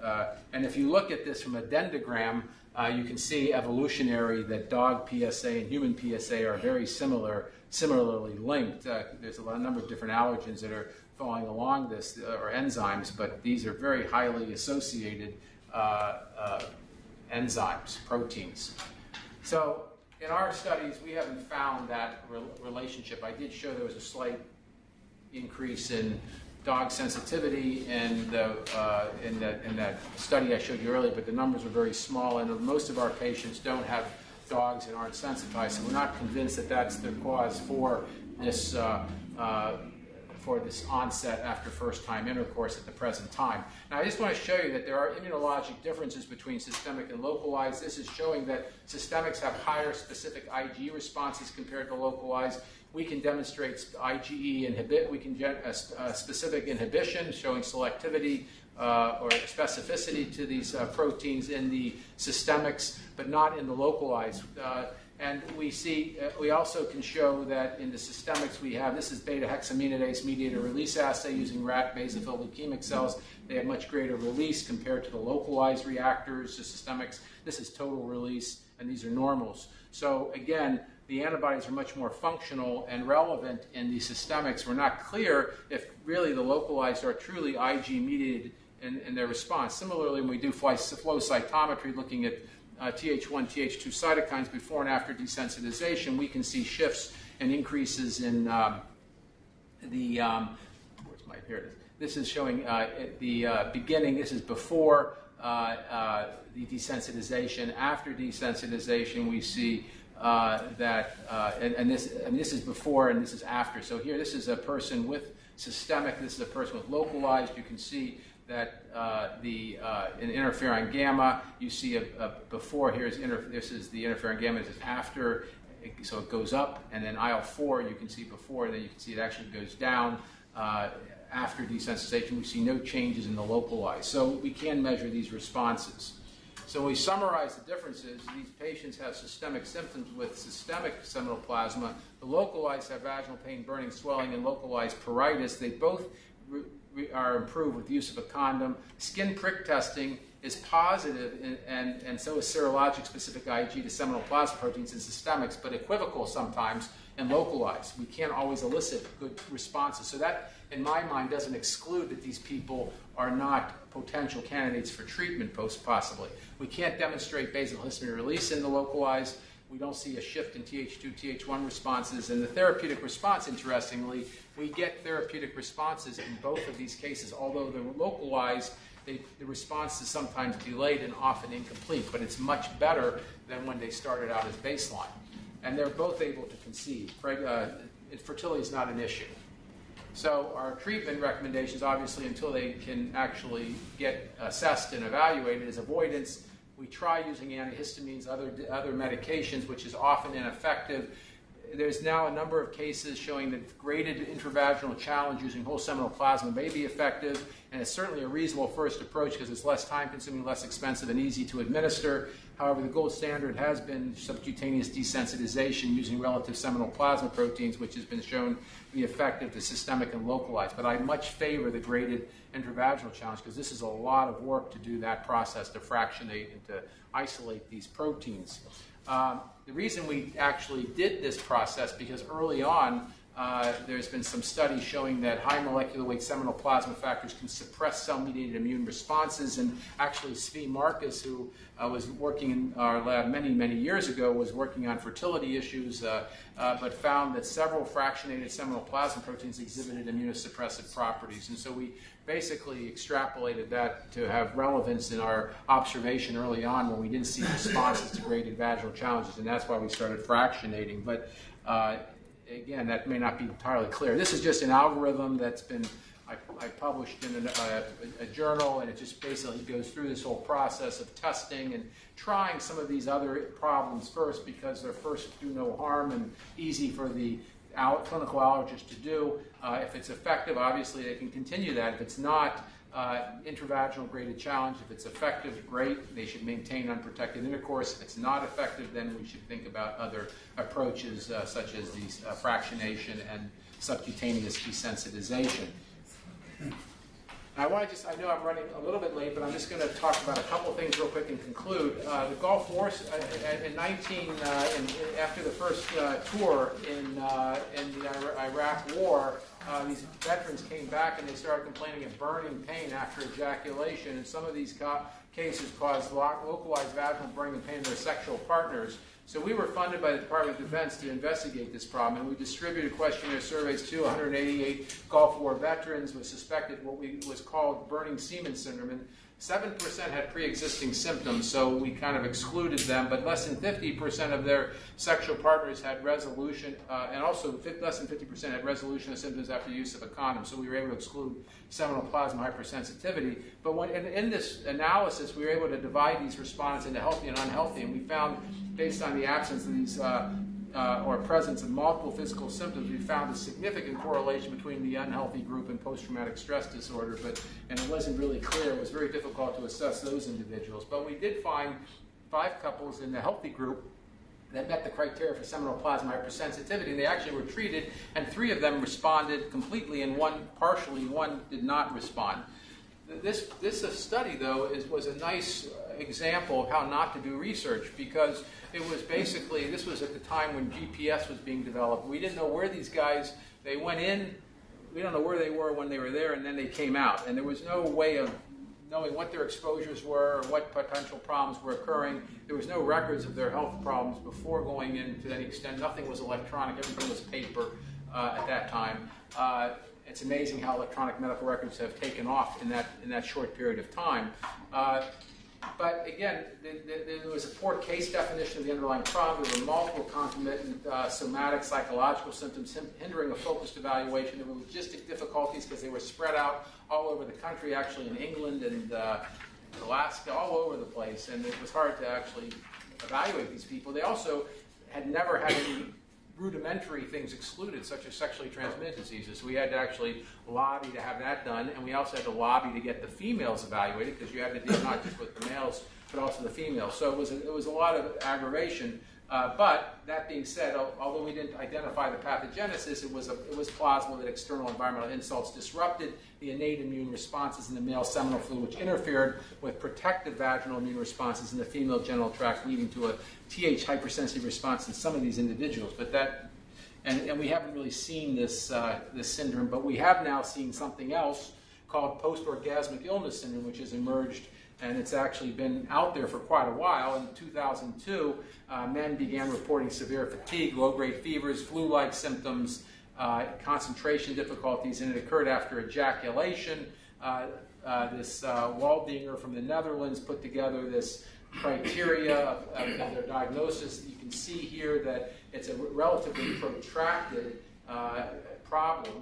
and if you look at this from a dendrogram, uh, you can see evolutionary that dog PSA and human PSA are very similar, similarly linked. Uh, there's a lot, number of different allergens that are following along this, or enzymes, but these are very highly associated enzymes, proteins. So in our studies, we haven't found that re- relationship. I did show there was a slight increase in dog sensitivity in, the, uh, in, that, in that study I showed you earlier, but the numbers were very small, and most of our patients don't have dogs and aren't sensitized, so we're not convinced that that's the cause for this. Uh, uh, for this onset after first time intercourse at the present time. Now, I just want to show you that there are immunologic differences between systemic and localized. This is showing that systemics have higher specific Ig responses compared to localized we can demonstrate IgE inhibit, we can get a, a specific inhibition showing selectivity uh, or specificity to these uh, proteins in the systemics, but not in the localized. Uh, and we see, uh, we also can show that in the systemics we have, this is beta hexosaminidase mediated release assay using rat basophil leukemic cells. They have much greater release compared to the localized reactors, the systemics. This is total release, and these are normals. So again, the antibodies are much more functional and relevant in the systemics. We're not clear if really the localized are truly Ig mediated in, in, their response. Similarly, when we do flow cytometry looking at uh, Th1, Th2 cytokines before and after desensitization, we can see shifts and increases in um, the um, where's my here it is. This is showing uh, the uh, beginning. This is before uh, uh, the desensitization. After desensitization, we see uh, that, uh, and, and this and this is before and this is after. So here, this is a person with systemic. This is a person with localized. You can see that uh, the uh, in interferon gamma. You see a, a before. Here's inter, this is the interferon gamma. This is after. So it goes up, and then IL-4 you can see before, and then you can see it actually goes down uh, after desensitization. We see no changes in the localized. So we can measure these responses. So when we summarize the differences, these patients have systemic symptoms with systemic seminal plasma. The localized have vaginal pain, burning, swelling, and localized pruritus. They both re- re- are improved with use of a condom. Skin prick testing is positive, and, and, and so is serologic specific IG to seminal plasma proteins and systemics, but equivocal sometimes and localized. We can't always elicit good responses. So that, in my mind, doesn't exclude that these people are not potential candidates for treatment post possibly. We can't demonstrate basal histamine release in the localized. We don't see a shift in Th2, Th1 responses. And the therapeutic response, interestingly, we get therapeutic responses in both of these cases, although the localized, they, the response is sometimes delayed and often incomplete, but it's much better than when they started out as baseline. And they're both able to conceive. Uh, fertility is not an issue. So our treatment recommendations, obviously, until they can actually get assessed and evaluated, is avoidance. We try using antihistamines, other other medications, which is often ineffective. There's now a number of cases showing that graded intravaginal challenge using whole seminal plasma may be effective, and it's certainly a reasonable first approach because it's less time consuming, less expensive, and easy to administer. However, the gold standard has been subcutaneous desensitization using relative seminal plasma proteins, which has been shown to be effective to systemic and localized. But I much favor the graded intravaginal challenge because this is a lot of work to do that process to fractionate and to isolate these proteins. Um, the reason we actually did this process because early on uh, there's been some studies showing that high molecular weight seminal plasma factors can suppress cell-mediated immune responses. And actually, Zvi Marcus, who uh, was working in our lab many, many years ago, was working on fertility issues, uh, uh but found that several fractionated seminal plasma proteins exhibited immunosuppressive properties. And so we basically extrapolated that to have relevance in our observation early on when we didn't see responses to graded vaginal challenges, and that's why we started fractionating. But uh, again, that may not be entirely clear. This is just an algorithm that's been I, I published in a, a, journal, and it just basically goes through this whole process of testing and trying some of these other problems first because they're first do no harm and easy for the clinical allergist to do. Uh, if it's effective, obviously they can continue that. If it's not, uh, intravaginal graded challenge. If it's effective, great. They should maintain unprotected intercourse. If it's not effective, then we should think about other approaches uh, such as these uh, fractionation and subcutaneous desensitization. I want to just, I know I'm running a little bit late, but I'm just going to talk about a couple of things real quick and conclude. Uh, the Gulf War, uh, in 19, uh, in, after the first uh, tour in, uh, in the Iraq War, uh, these veterans came back and they started complaining of burning pain after ejaculation. And some of these co- cases caused localized vaginal burning pain in their sexual partners. So we were funded by the Department of Defense to investigate this problem, and we distributed questionnaire surveys to 188 Gulf War veterans with suspected what we was called burning semen syndrome. And 7% had pre-existing symptoms, so we kind of excluded them, but less than 50% of their sexual partners had resolution, uh, and also less than 50% had resolution of symptoms after use of a condom, so we were able to exclude seminal plasma hypersensitivity. But when, in, in this analysis, we were able to divide these respondents into healthy and unhealthy, and we found, based on the absence of these uh, uh, or presence of multiple physical symptoms, we found a significant correlation between the unhealthy group and post-traumatic stress disorder, but and it wasn't really clear. It was very difficult to assess those individuals. But we did find five couples in the healthy group that met the criteria for seminal plasma hypersensitivity, and they actually were treated, and three of them responded completely, and one partially, one did not respond. This, this study, though, is, was a nice example of how not to do research because it was basically, this was at the time when GPS was being developed. We didn't know where these guys, they went in, we don't know where they were when they were there, and then they came out. And there was no way of knowing what their exposures were, or what potential problems were occurring. There was no records of their health problems before going in to any extent. Nothing was electronic, everything was paper uh, at that time. Uh, it's amazing how electronic medical records have taken off in that, in that short period of time. Uh, but again, th- th- there was a poor case definition of the underlying problem. There were multiple concomitant uh, somatic psychological symptoms hindering a focused evaluation. There were logistic difficulties because they were spread out all over the country, actually in England and uh, Alaska, all over the place, and it was hard to actually evaluate these people. They also had never had any rudimentary things excluded, such as sexually transmitted diseases. So we had to actually lobby to have that done, and we also had to lobby to get the females evaluated because you had to deal not just with the males but also the females. So it was a, it was a lot of aggravation. Uh, but that being said, although we didn't identify the pathogenesis, it was, a, it was plausible that external environmental insults disrupted the innate immune responses in the male seminal fluid, which interfered with protective vaginal immune responses in the female genital tract, leading to a TH hypersensitive response in some of these individuals. But that, and, and we haven't really seen this, uh, this syndrome, but we have now seen something else called post-orgasmic illness syndrome, which has emerged and it's actually been out there for quite a while. In 2002, uh, men began reporting severe fatigue, low-grade fevers, flu-like symptoms, uh, concentration difficulties, and it occurred after ejaculation. Uh, uh, this uh, Waldinger from the Netherlands put together this criteria of, of their diagnosis. You can see here that it's a relatively protracted uh, problem,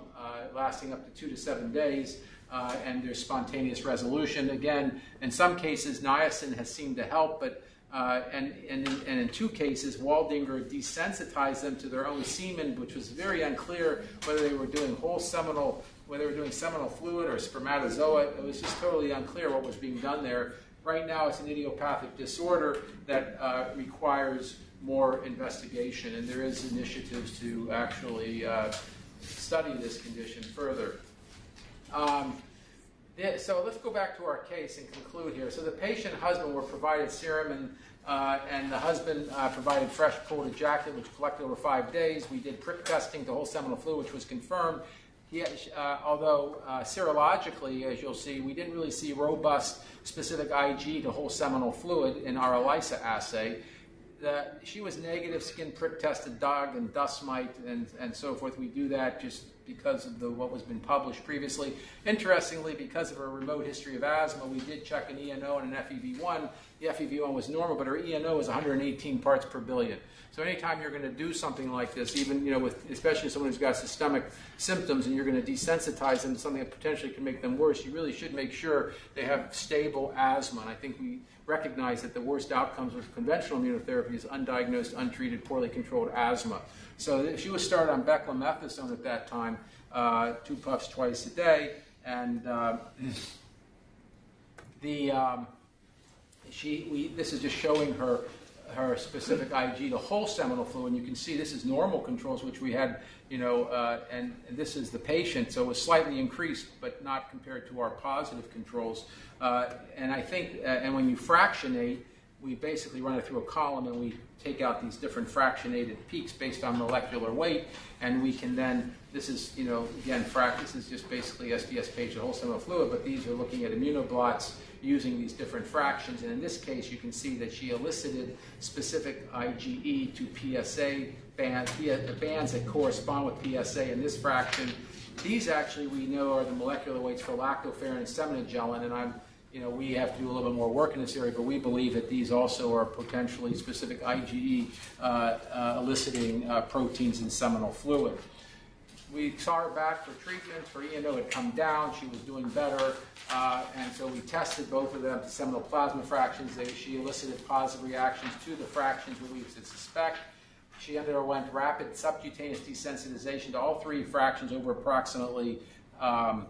lasting up to two to seven days uh, and there's spontaneous resolution. Again, in some cases, niacin has seemed to help, but uh, and, and, in, and in two cases, Waldinger desensitized them to their own semen, which was very unclear whether they were doing whole seminal, whether they were doing seminal fluid or spermatozoa. It was just totally unclear what was being done there. Right now, it's an idiopathic disorder that uh, requires more investigation, and there is initiatives to actually uh, study this condition further. Um, so let's go back to our case and conclude here. So the patient and husband were provided serum, and, uh, and the husband uh, provided fresh pooled ejaculate, which collected over five days. We did prick testing to whole seminal fluid, which was confirmed. He, uh, although uh, serologically, as you'll see, we didn't really see robust specific IG to whole seminal fluid in our ELISA assay. She was negative skin prick tested dog and dust mite and, and so forth. We do that just because of the, what was been published previously. Interestingly, because of her remote history of asthma, we did check an ENO and an FEV1. The FEV1 was normal, but her ENO is 118 parts per billion. So anytime you're going to do something like this, even you know, with especially someone who's got systemic symptoms, and you're going to desensitize them to something that potentially can make them worse, you really should make sure they have stable asthma. And I think we recognize that the worst outcomes with conventional immunotherapy is undiagnosed, untreated, poorly controlled asthma. So she was started on beclomethasone at that time, uh, two puffs twice a day, and uh, *sniffs* the um, she we this is just showing her her specific IG, the whole seminal fluid. And you can see this is normal controls, which we had, you know, uh, and, and, this is the patient, so it was slightly increased, but not compared to our positive controls. Uh, and I think, uh, and when you fractionate, we basically run it through a column and we take out these different fractionated peaks based on molecular weight, and we can then, this is, you know, again, frac, this is just basically SDS-PAGE, the whole seminal fluid, but these are looking at immunoblots using these different fractions. And in this case, you can see that she elicited specific IgE to PSA band, bands that correspond with PSA in this fraction. These actually we know are the molecular weights for lactoferrin and semenogelin, and I'm you know, we have to do a little bit more work in this area, but we believe that these also are potentially specific IgE uh, uh, eliciting uh, proteins in seminal fluid. We saw her back for treatment. Her ENO had come down. She was doing better. Uh, and so we tested both of them to seminal plasma fractions. They, she elicited positive reactions to the fractions we would suspect. She underwent rapid subcutaneous desensitization to all three fractions over approximately um,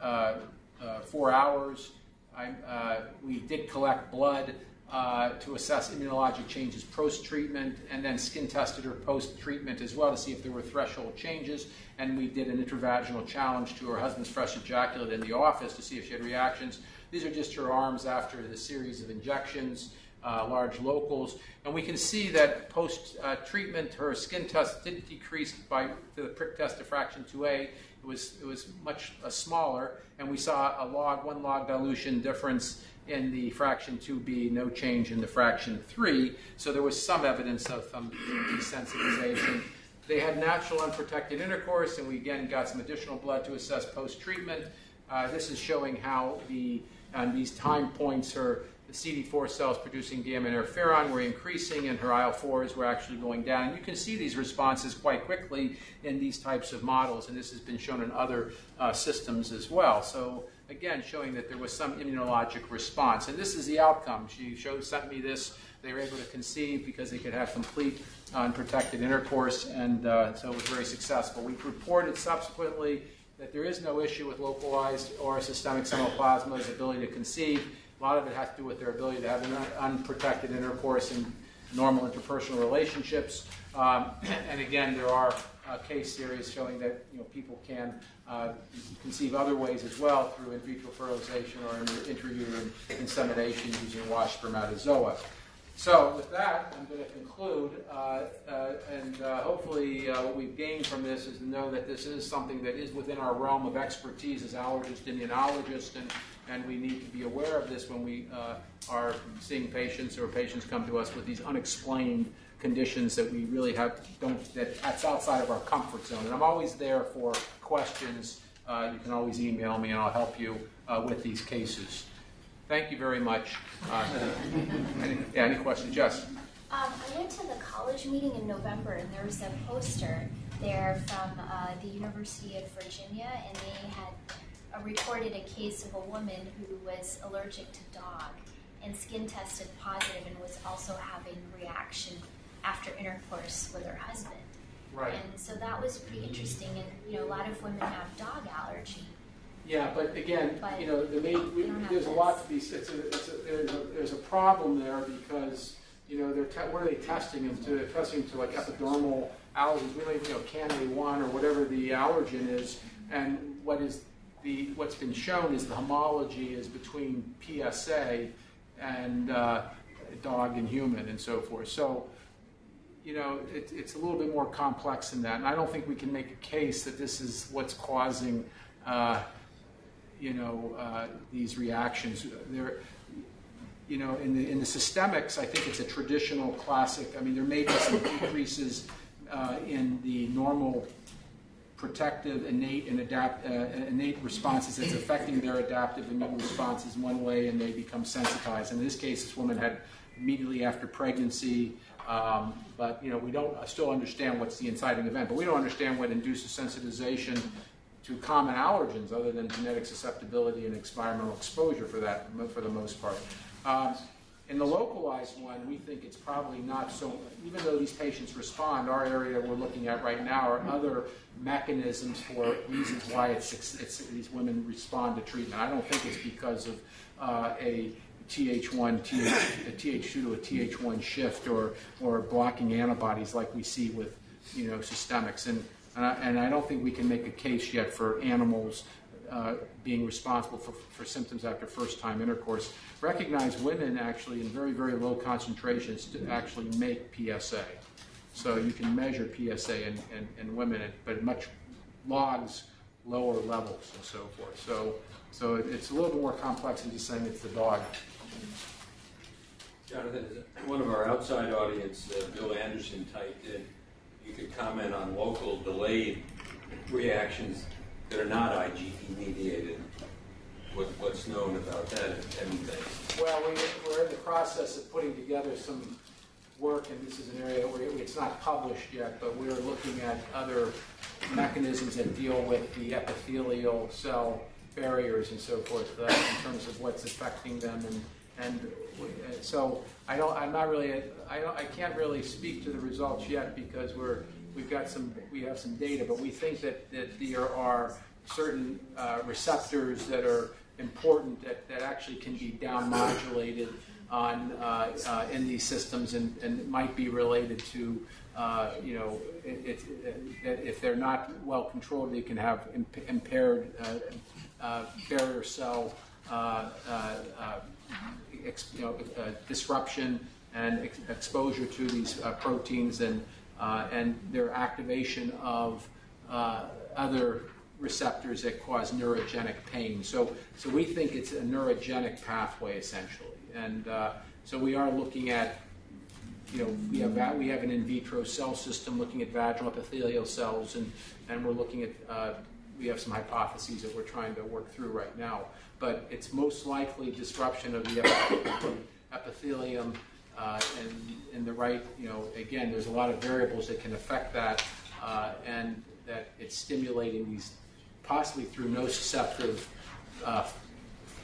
uh, uh, four hours. I, uh, we did collect blood uh, to assess immunologic changes post-treatment, and then skin tested her post-treatment as well to see if there were threshold changes. And we did an intravaginal challenge to her husband's fresh ejaculate in the office to see if she had reactions. These are just her arms after the series of injections, uh, large locals, and we can see that post-treatment her skin test did decrease by the prick test diffraction 2A it was it was much uh, smaller, and we saw a log one log dilution difference in the fraction 2b, no change in the fraction 3. So there was some evidence of um, desensitization. They had natural unprotected intercourse, and we again got some additional blood to assess post treatment. Uh, this is showing how the these time points her the CD4 cells producing gamma interferon were increasing and her IL4s were actually going down. And you can see these responses quite quickly in these types of models, and this has been shown in other uh, systems as well. So again, showing that there was some immunologic response. And this is the outcome. She showed, sent me this. They were able to conceive because they could have complete uh, unprotected intercourse, and uh, so it was very successful. We reported subsequently that there is no issue with localized or systemic seminal plasma's ability to conceive. A lot of it has to do with their ability to have an unprotected intercourse and normal interpersonal relationships. Um, *clears throat* and again, there are uh, case series showing that you know people can uh, conceive other ways as well through in vitro fertilization or intrauterine insemination using washed spermatozoa. So with that, I'm going to conclude, uh, uh, and uh, hopefully uh, what we've gained from this is to know that this is something that is within our realm of expertise as allergists, immunologists, and, and we need to be aware of this when we uh, are seeing patients or patients come to us with these unexplained conditions that we really have don't that that's outside of our comfort zone. And I'm always there for questions. Uh, you can always email me, and I'll help you with these cases. Thank you very much. Uh, any, yeah, any questions? Jess? Um, I went to the college meeting in November, and there was a poster there from uh, the University of Virginia, and they had uh, Uh, reported a case of a woman who was allergic to dog and skin tested positive and was also having reaction after intercourse with her husband. Right. And so that was pretty mm-hmm. interesting. And you know, a lot of women have dog allergy. Yeah, but again, But you know, the main, we, we don't there's a lot to be. It's a, it's a, there's a there's a problem there because you know they're te- what are they testing them to? They're testing to like epidermal allergies. We don't even know Can A1 or whatever the allergen is, and what is the what's been shown is the homology is between PSA and uh, dog and human and so forth. So you know, it, it's a little bit more complex than that. And I don't think we can make a case that this is what's causing, uh, you know, uh, these reactions. There, you know, in the in the systemics, I think it's a traditional classic. I mean, there may be some decreases uh, in the normal protective, innate, and adapt, uh, innate responses that's affecting their adaptive immune responses one way, and they become sensitized. And In this case, this woman had immediately after pregnancy. Um, but you know, we don't still understand what's the inciting event, but we don't understand what induces sensitization to common allergens other than genetic susceptibility and environmental exposure for that for the most part. Um, in the localized one, we think it's probably not so, even though these patients respond, our area we're looking at right now are other mechanisms for reasons why it's, it's, these women respond to treatment. I don't think it's because of uh, a TH1, TH, a TH2 to a TH1 shift or, or blocking antibodies like we see with you know, systemics. And, and, I, and I don't think we can make a case yet for animals uh, being responsible for, for symptoms after first time intercourse. Recognize women actually in very, very low concentrations to actually make PSA. So you can measure PSA in, in, in women, but much logs lower levels and so forth. So, so it's a little bit more complex than just saying it's the dog. Jonathan, one of our outside audience, uh, Bill Anderson, typed in, you could comment on local delayed reactions that are not IgE mediated. What, what's known about that, anything? Well, we, we're in the process of putting together some work, and this is an area where it's not published yet, but we're looking at other mechanisms that deal with the epithelial cell barriers and so forth uh, in terms of what's affecting them and and uh, so I don't I'm not really I don't I can't really speak to the results yet because we're we've got some we have some data but we think that that there are certain uh, receptors that are important that, that actually can be down modulated on uh, uh, in these systems and, and might be related to uh, you know it, it, if they're not well controlled they can have imp- impaired uh, uh, barrier cell ex, you know, disruption and ex- exposure to these proteins and and their activation of uh, other receptors that cause neurogenic pain. So, so we think it's a neurogenic pathway essentially. And uh, so we are looking at, you know, we have, we have an in vitro cell system looking at vaginal epithelial cells, and, and we're looking at, uh, we have some hypotheses that we're trying to work through right now. But it's most likely disruption of the *coughs* epithelium uh, and in the right, you know, again, there's a lot of variables that can affect that, uh, and that it's stimulating these, possibly through nociceptive uh,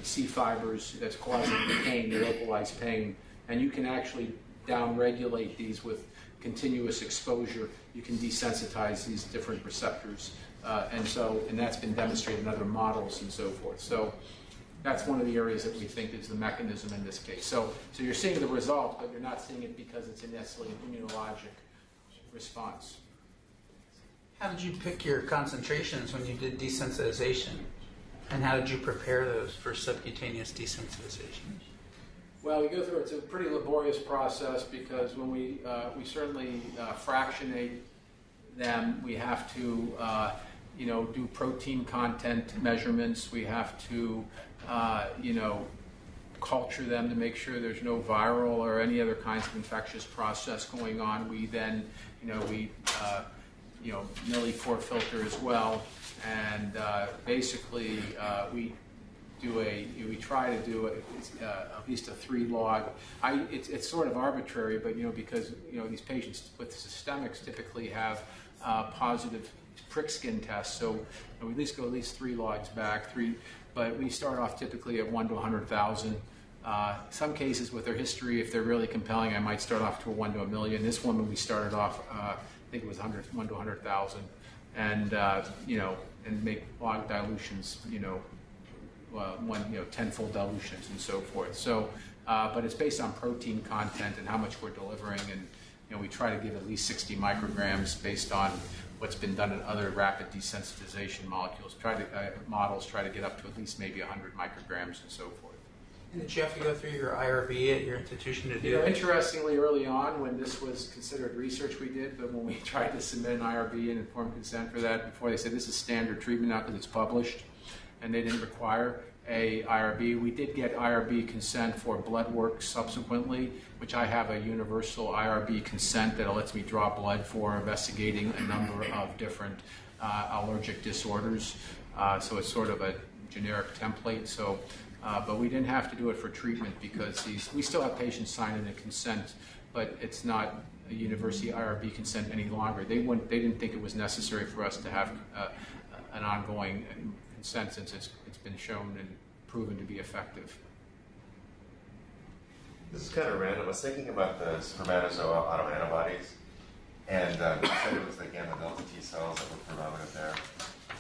C fibers that's causing the pain, the localized pain, and you can actually downregulate these with continuous exposure. You can desensitize these different receptors, uh, and so, and that's been demonstrated in other models and so forth. So that's one of the areas that we think is the mechanism in this case. So, so you're seeing the result, but you're not seeing it because it's necessarily an immunologic response. How did you pick your concentrations when you did desensitization? And how did you prepare those for subcutaneous desensitization? Well, we go through it's a pretty laborious process because when we uh, we certainly uh, fractionate them, we have to uh, you know do protein content measurements. We have to uh, you know culture them to make sure there's no viral or any other kinds of infectious process going on. We then you know we uh, you know millipore filter as well, and uh, basically uh, we do a we try to do a, uh, at least a three log. I it's, it's sort of arbitrary, but you know because you know these patients with systemics typically have uh, positive prick skin test. so we at least go at least three logs back. Three, but we start off typically at one to hundred thousand. Uh, some cases with their history, if they're really compelling, I might start off to a one to a million. This woman we started off, uh, I think it was 100, one to hundred thousand, and uh, you know, and make log dilutions, you know, one, you know, tenfold dilutions and so forth. So, uh, but it's based on protein content and how much we're delivering, and you know, we try to give at least 60 micrograms based on what's been done in other rapid desensitization molecules. Try to uh, models try to get up to at least maybe 100 micrograms and so forth. And did you have to go through your IRB at your institution to do You know, that? interestingly, early on when this was considered research, we did, but when we *laughs* tried to submit an IRB and informed consent for that, before they said this is standard treatment now because it's published, and they didn't require a IRB. We did get IRB consent for blood work subsequently, which I have a universal IRB consent that lets me draw blood for investigating a number of different uh, allergic disorders. Uh, so it's sort of a generic template. So, uh, but we didn't have to do it for treatment because these, we still have patients signing a consent, but it's not a university IRB consent any longer. They wouldn't, they didn't think it was necessary for us to have uh, an ongoing consent since it's, it's been shown and proven to be effective. This is kind of random. I was thinking about the spermatozoa autoantibodies, and um, you said it was the gamma delta T cells that were predominant there.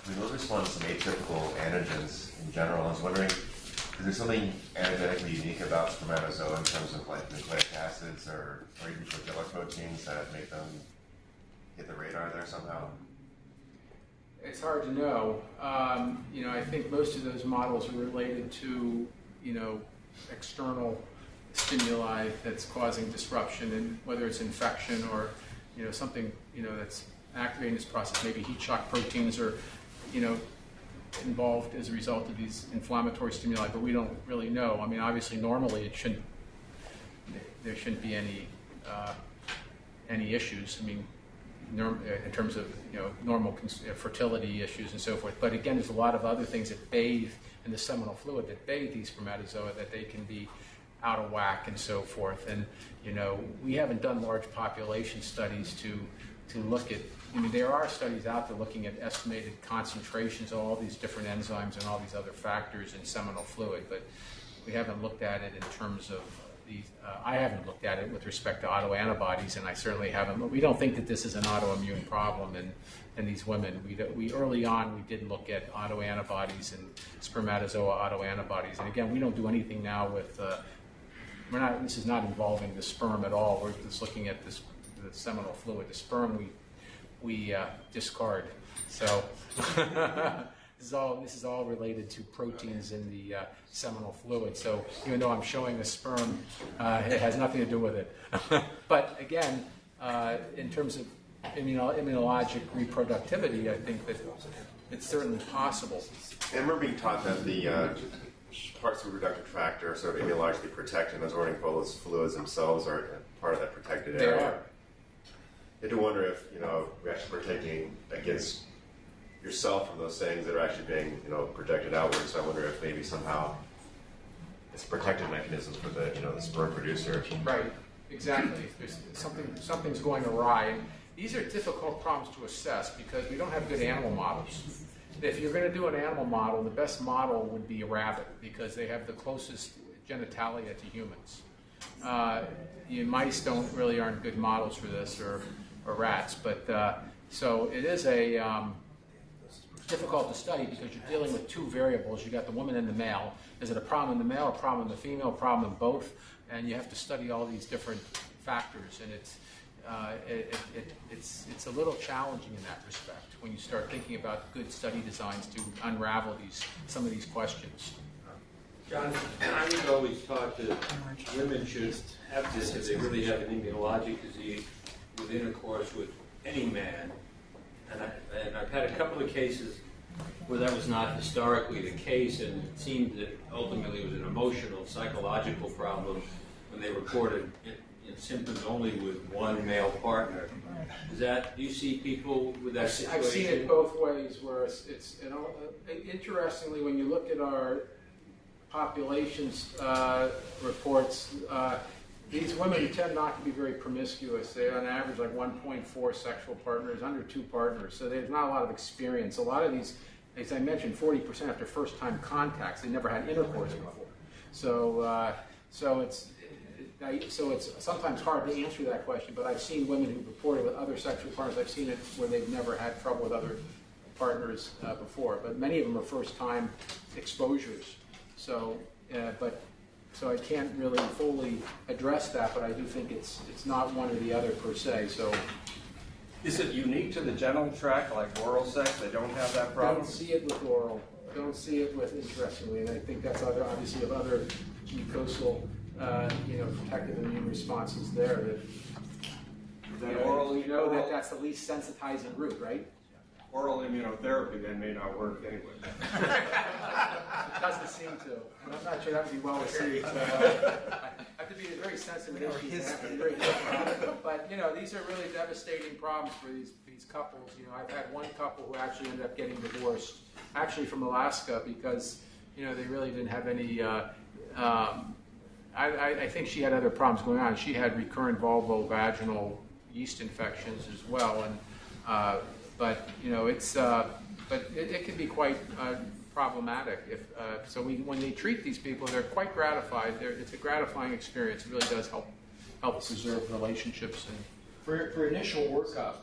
We those respond to some atypical antigens in general. I was wondering, is there something antigenically unique about spermatozoa in terms of like nucleic acids or, or even flagella proteins that make them hit the radar there somehow? It's hard to know. Um, you know, I think most of those models are related to, you know, external stimuli that's causing disruption, and whether it's infection or, you know, something, you know, that's activating this process. Maybe heat shock proteins are, you know, involved as a result of these inflammatory stimuli, but we don't really know. I mean, obviously, normally it shouldn't. There shouldn't be any uh, any issues. I mean, uh, in terms of you know normal uh, fertility issues and so forth. But again, there's a lot of other things that bathe in the seminal fluid that bathe these spermatozoa that they can be out of whack and so forth. And you know, we haven't done large population studies to to look at. I mean, there are studies out there looking at estimated concentrations of all these different enzymes and all these other factors in seminal fluid, but we haven't looked at it in terms of these. Uh, I haven't looked at it with respect to autoantibodies, and I certainly haven't. But we don't think that this is an autoimmune problem in, in these women. We, we early on we did look at autoantibodies and spermatozoa autoantibodies, and again, we don't do anything now with. Uh, we're not. This is not involving the sperm at all. We're just looking at this the seminal fluid. The sperm we we uh, discard. So *laughs* this is all this is all related to proteins in the uh, seminal fluid. So even though I'm showing the sperm, uh, it has nothing to do with it. *laughs* but again, uh, in terms of immuno, immunologic reproductivity, I think that it's certainly possible. And we're being taught that the uh, parts of the reproductive tract are sort of immunologically protected, those ordinary fluids themselves are part of that protected area. They are. I do wonder if you know we're actually protecting against yourself from those things that are actually being you know projected outwards. So I wonder if maybe somehow it's a protective mechanism for the you know the sperm producer. Right, exactly. There's something, something's going awry. And these are difficult problems to assess because we don't have good animal models. If you're going to do an animal model, the best model would be a rabbit because they have the closest genitalia to humans. Uh, you, mice don't really aren't good models for this, or, or rats. But uh, so it is a um, difficult to study because you're dealing with two variables. You got the woman and the male. Is it a problem in the male, a problem in the female, a problem in both? And you have to study all these different factors, and it's uh, it, it, it, it's it's a little challenging in that respect when you start thinking about good study designs to unravel these some of these questions. John, I was always taught that women should have this if they really have an immunologic disease with intercourse with any man. And, I, I've had a couple of cases where that was not historically the case, and it seemed that ultimately it was an emotional, psychological problem when they reported symptoms only with one male partner. Is that, do you see people with that I've, situation? I've seen it both ways, where it's, it's you know, uh, interestingly, when you look at our populations uh, reports, uh, these women tend not to be very promiscuous. They, on average, like 1.4 sexual partners, under two partners. So there's not a lot of experience. A lot of these, as I mentioned, 40% after first-time contacts, they never had intercourse before. So, uh, so it's. I- So it's sometimes hard to answer that question, but I've seen women who reported with other sexual partners. I've seen it where they've never had trouble with other partners uh, before, but many of them are first-time exposures. So, uh, but so I can't really fully address that, but I do think it's it's not one or the other per se. So Is it unique to the genital tract, like oral sex? They don't have that problem? don't see it with oral. Don't see it with interestingly, and I think that's other obviously of other mucosal, uh, you know, protective immune responses there. That, Then you know, oral, you know that that's the least sensitizing route, right? oral immunotherapy then may not work anyway. It doesn't seem to. And I'm not sure that would be well received. So, uh, I have to be very sensitive issues. I to very. But you know, these are really devastating problems for these these couples. You know, I've had one couple who actually ended up getting divorced, actually from Alaska, because you know they really didn't have any. Uh, um, I, I, I think she had other problems going on. She had recurrent vulvovaginal yeast infections as well, and uh, but you know it's uh, but it, it can be quite uh, problematic. If uh, so, we, when they treat these people, they're quite gratified. They're, it's a gratifying experience. It really does help help preserve relationships and For, for initial workup,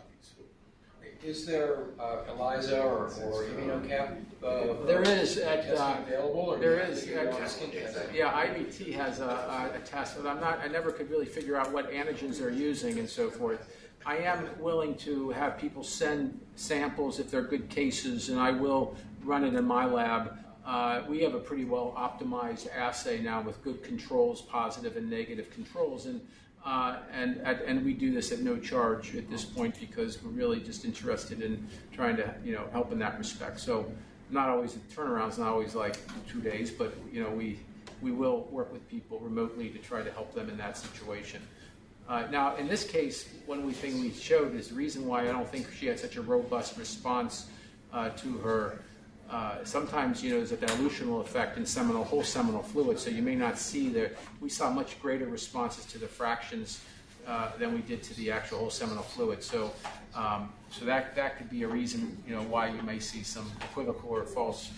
is there uh, ELISA or, or ImmunoCAP? Uh, There is at, uh, available, or there do you have is to do at- your own skin test? Yeah, IBT has a, a, a test, but I'm not. I never could really figure out what antigens they're using and so forth. I am willing to have people send samples if they're good cases, and I will run it in my lab. Uh, we have a pretty well optimized assay now with good controls, positive and negative controls, and uh, and and and we do this at no charge at this point because we're really just interested in trying to you know help in that respect. So not always the turnaround's not always like two days, but you know we we will work with people remotely to try to help them in that situation. Uh, now, in this case, one thing we showed is the reason why I don't think she had such a robust response uh, to her. Uh, sometimes, you know, there's a dilutional effect in seminal whole seminal fluid, so you may not see there. We saw much greater responses to the fractions uh, than we did to the actual whole seminal fluid. So, um, so that that could be a reason, you know, why you may see some equivocal or false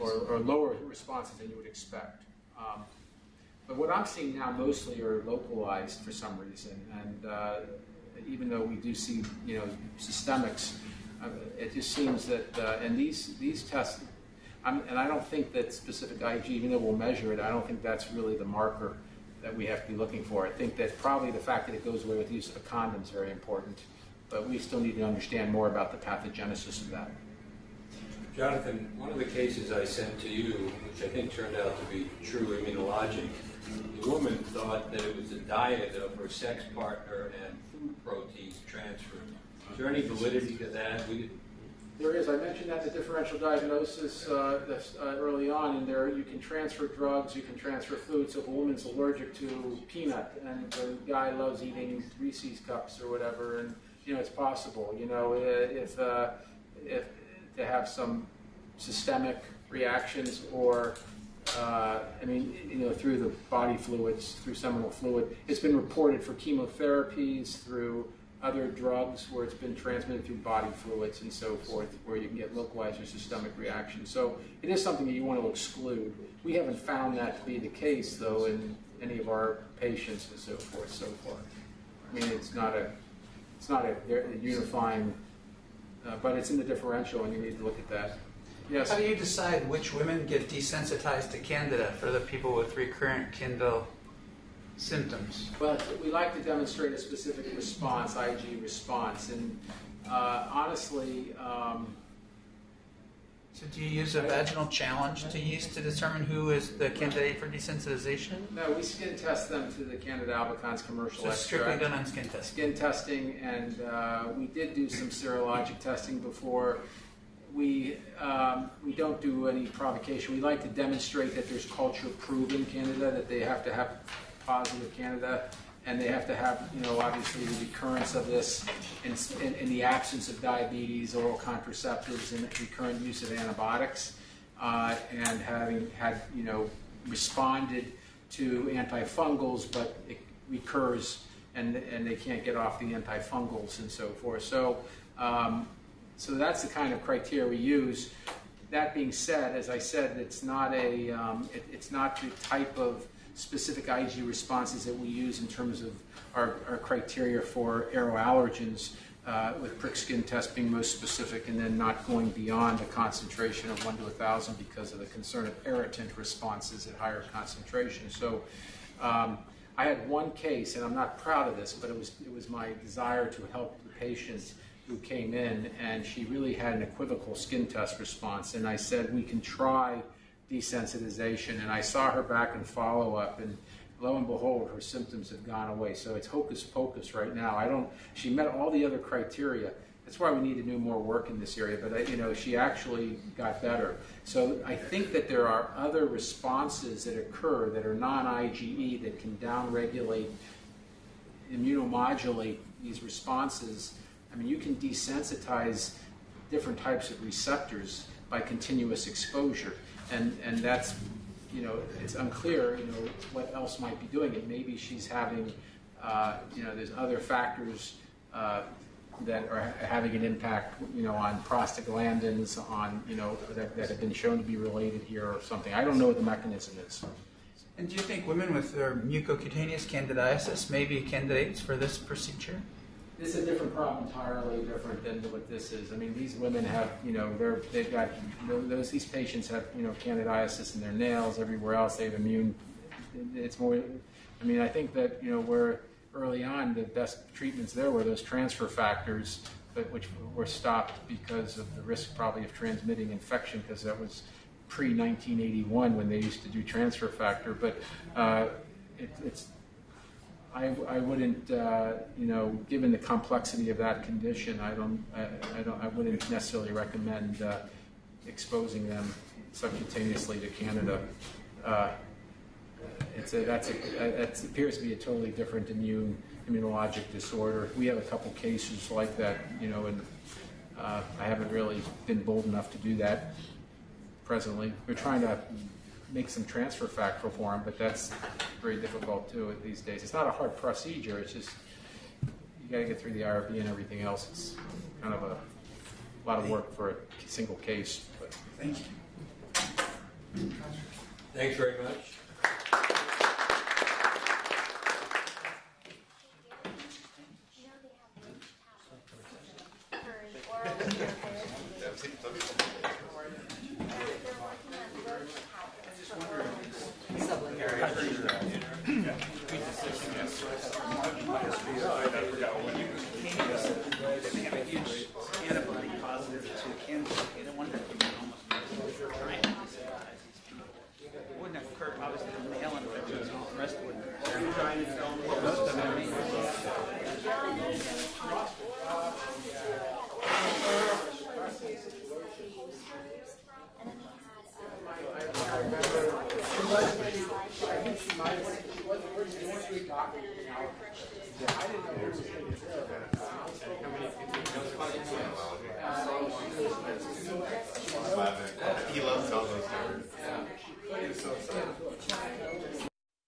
or, or lower responses than you would expect. Um, but what I'm seeing now mostly are localized for some reason, and uh, even though we do see, you know, systemics, it just seems that, uh, and these these tests, I'm, and I don't think that specific IG, even though we'll measure it, I don't think that's really the marker that we have to be looking for. I think that probably the fact that it goes away with the use of a condom is very important, but we still need to understand more about the pathogenesis of that. Jonathan, one of the cases I sent to you, which I think turned out to be true immunologic, the woman thought that it was the diet of her sex partner and food proteins transferred Is there any validity to that? We, There is, I mentioned that the differential diagnosis uh, uh, early on in there, you can transfer drugs, you can transfer food. So if a woman's allergic to peanut and the guy loves eating Reese's cups or whatever, and you know it's possible. You know if uh, if to have some systemic reactions or uh, I mean, you know, through the body fluids, through seminal fluid. It's been reported for chemotherapies, through other drugs where it's been transmitted through body fluids and so forth, where you can get localized or systemic reactions. So it is something that you want to exclude. We haven't found that to be the case, though, in any of our patients and so forth so far. I mean, it's not a, it's not a, a unifying, uh, but it's in the differential, and you need to look at that. Yes. How do you decide which women get desensitized to candida for the people with recurrent Kindle symptoms? Well, we like to demonstrate a specific response, IG response, and uh, honestly, um, So do you use a vaginal challenge to use to determine who is the candidate for desensitization? no, we skin test them to the Candida albicans commercial So strictly done on skin test. Skin testing, and uh, we did do some serologic testing before. We um, we don't do any provocation. We like to demonstrate that there's culture proven Candida, that they have to have positive Candida, and they have to have, you know, obviously the recurrence of this in, in, in the absence of diabetes, oral contraceptives, and recurrent use of antibiotics, uh, and having had, you know, responded to antifungals, but it recurs and, and they can't get off the antifungals and so forth. So, um, so that's the kind of criteria we use. That being said, as I said, it's not a, um, it, it's not the type of specific IG responses that we use in terms of our, our criteria for aeroallergens, uh, with prick skin test being most specific and then not going beyond a concentration of 1 to 1,000 because of the concern of irritant responses at higher concentrations. So um, I had one case, and I'm not proud of this, but it was, it was my desire to help the patient who came in, and she really had an equivocal skin test response. And I said, we can try desensitization. And I saw her back in follow up, and lo and behold, her symptoms have gone away. So it's hocus pocus right now. I don't. She met all the other criteria. That's why we need to do more work in this area. But I, you know, she actually got better. So I think that there are other responses that occur that are non-IgE that can downregulate, immunomodulate these responses. I mean, you can desensitize different types of receptors by continuous exposure, and and that's you know it's unclear you know what else might be doing it. Maybe she's having uh, you know there's other factors uh, that are having an impact you know on prostaglandins on you know that, that have been shown to be related here or something. I don't know what the mechanism is. And do you think women with their mucocutaneous candidiasis may be candidates for this procedure? This is a different problem entirely different than what this is. I mean, these women have, you know, they're, they've got, those, these patients have, you know, candidiasis in their nails, everywhere else, they have immune, it's more, I mean, I think that, you know, where early on, the best treatments there were those transfer factors, but which were stopped because of the risk probably of transmitting infection, because that was pre-1981 when they used to do transfer factor, but uh, it, it's, I, I wouldn't, uh, you know, given the complexity of that condition, I don't, I, I don't, I wouldn't necessarily recommend uh, exposing them subcutaneously to Candida. Uh, it's a, that's a, that appears to be a totally different immune immunologic disorder. We have a couple cases like that, you know, and uh, I haven't really been bold enough to do that presently. We're trying to make some transfer factor for them, but that's very difficult too these days. It's not a hard procedure. It's just you got to get through the IRB and everything else. It's kind of a lot of work for a single case. But Thank you. thanks very much. *laughs* You know they have roach tablets for oral therapy. They're they're working on roach tablets for oral antibody positive to candida. No wonder they almost It wouldn't have occurred, obviously, male infections and the rest.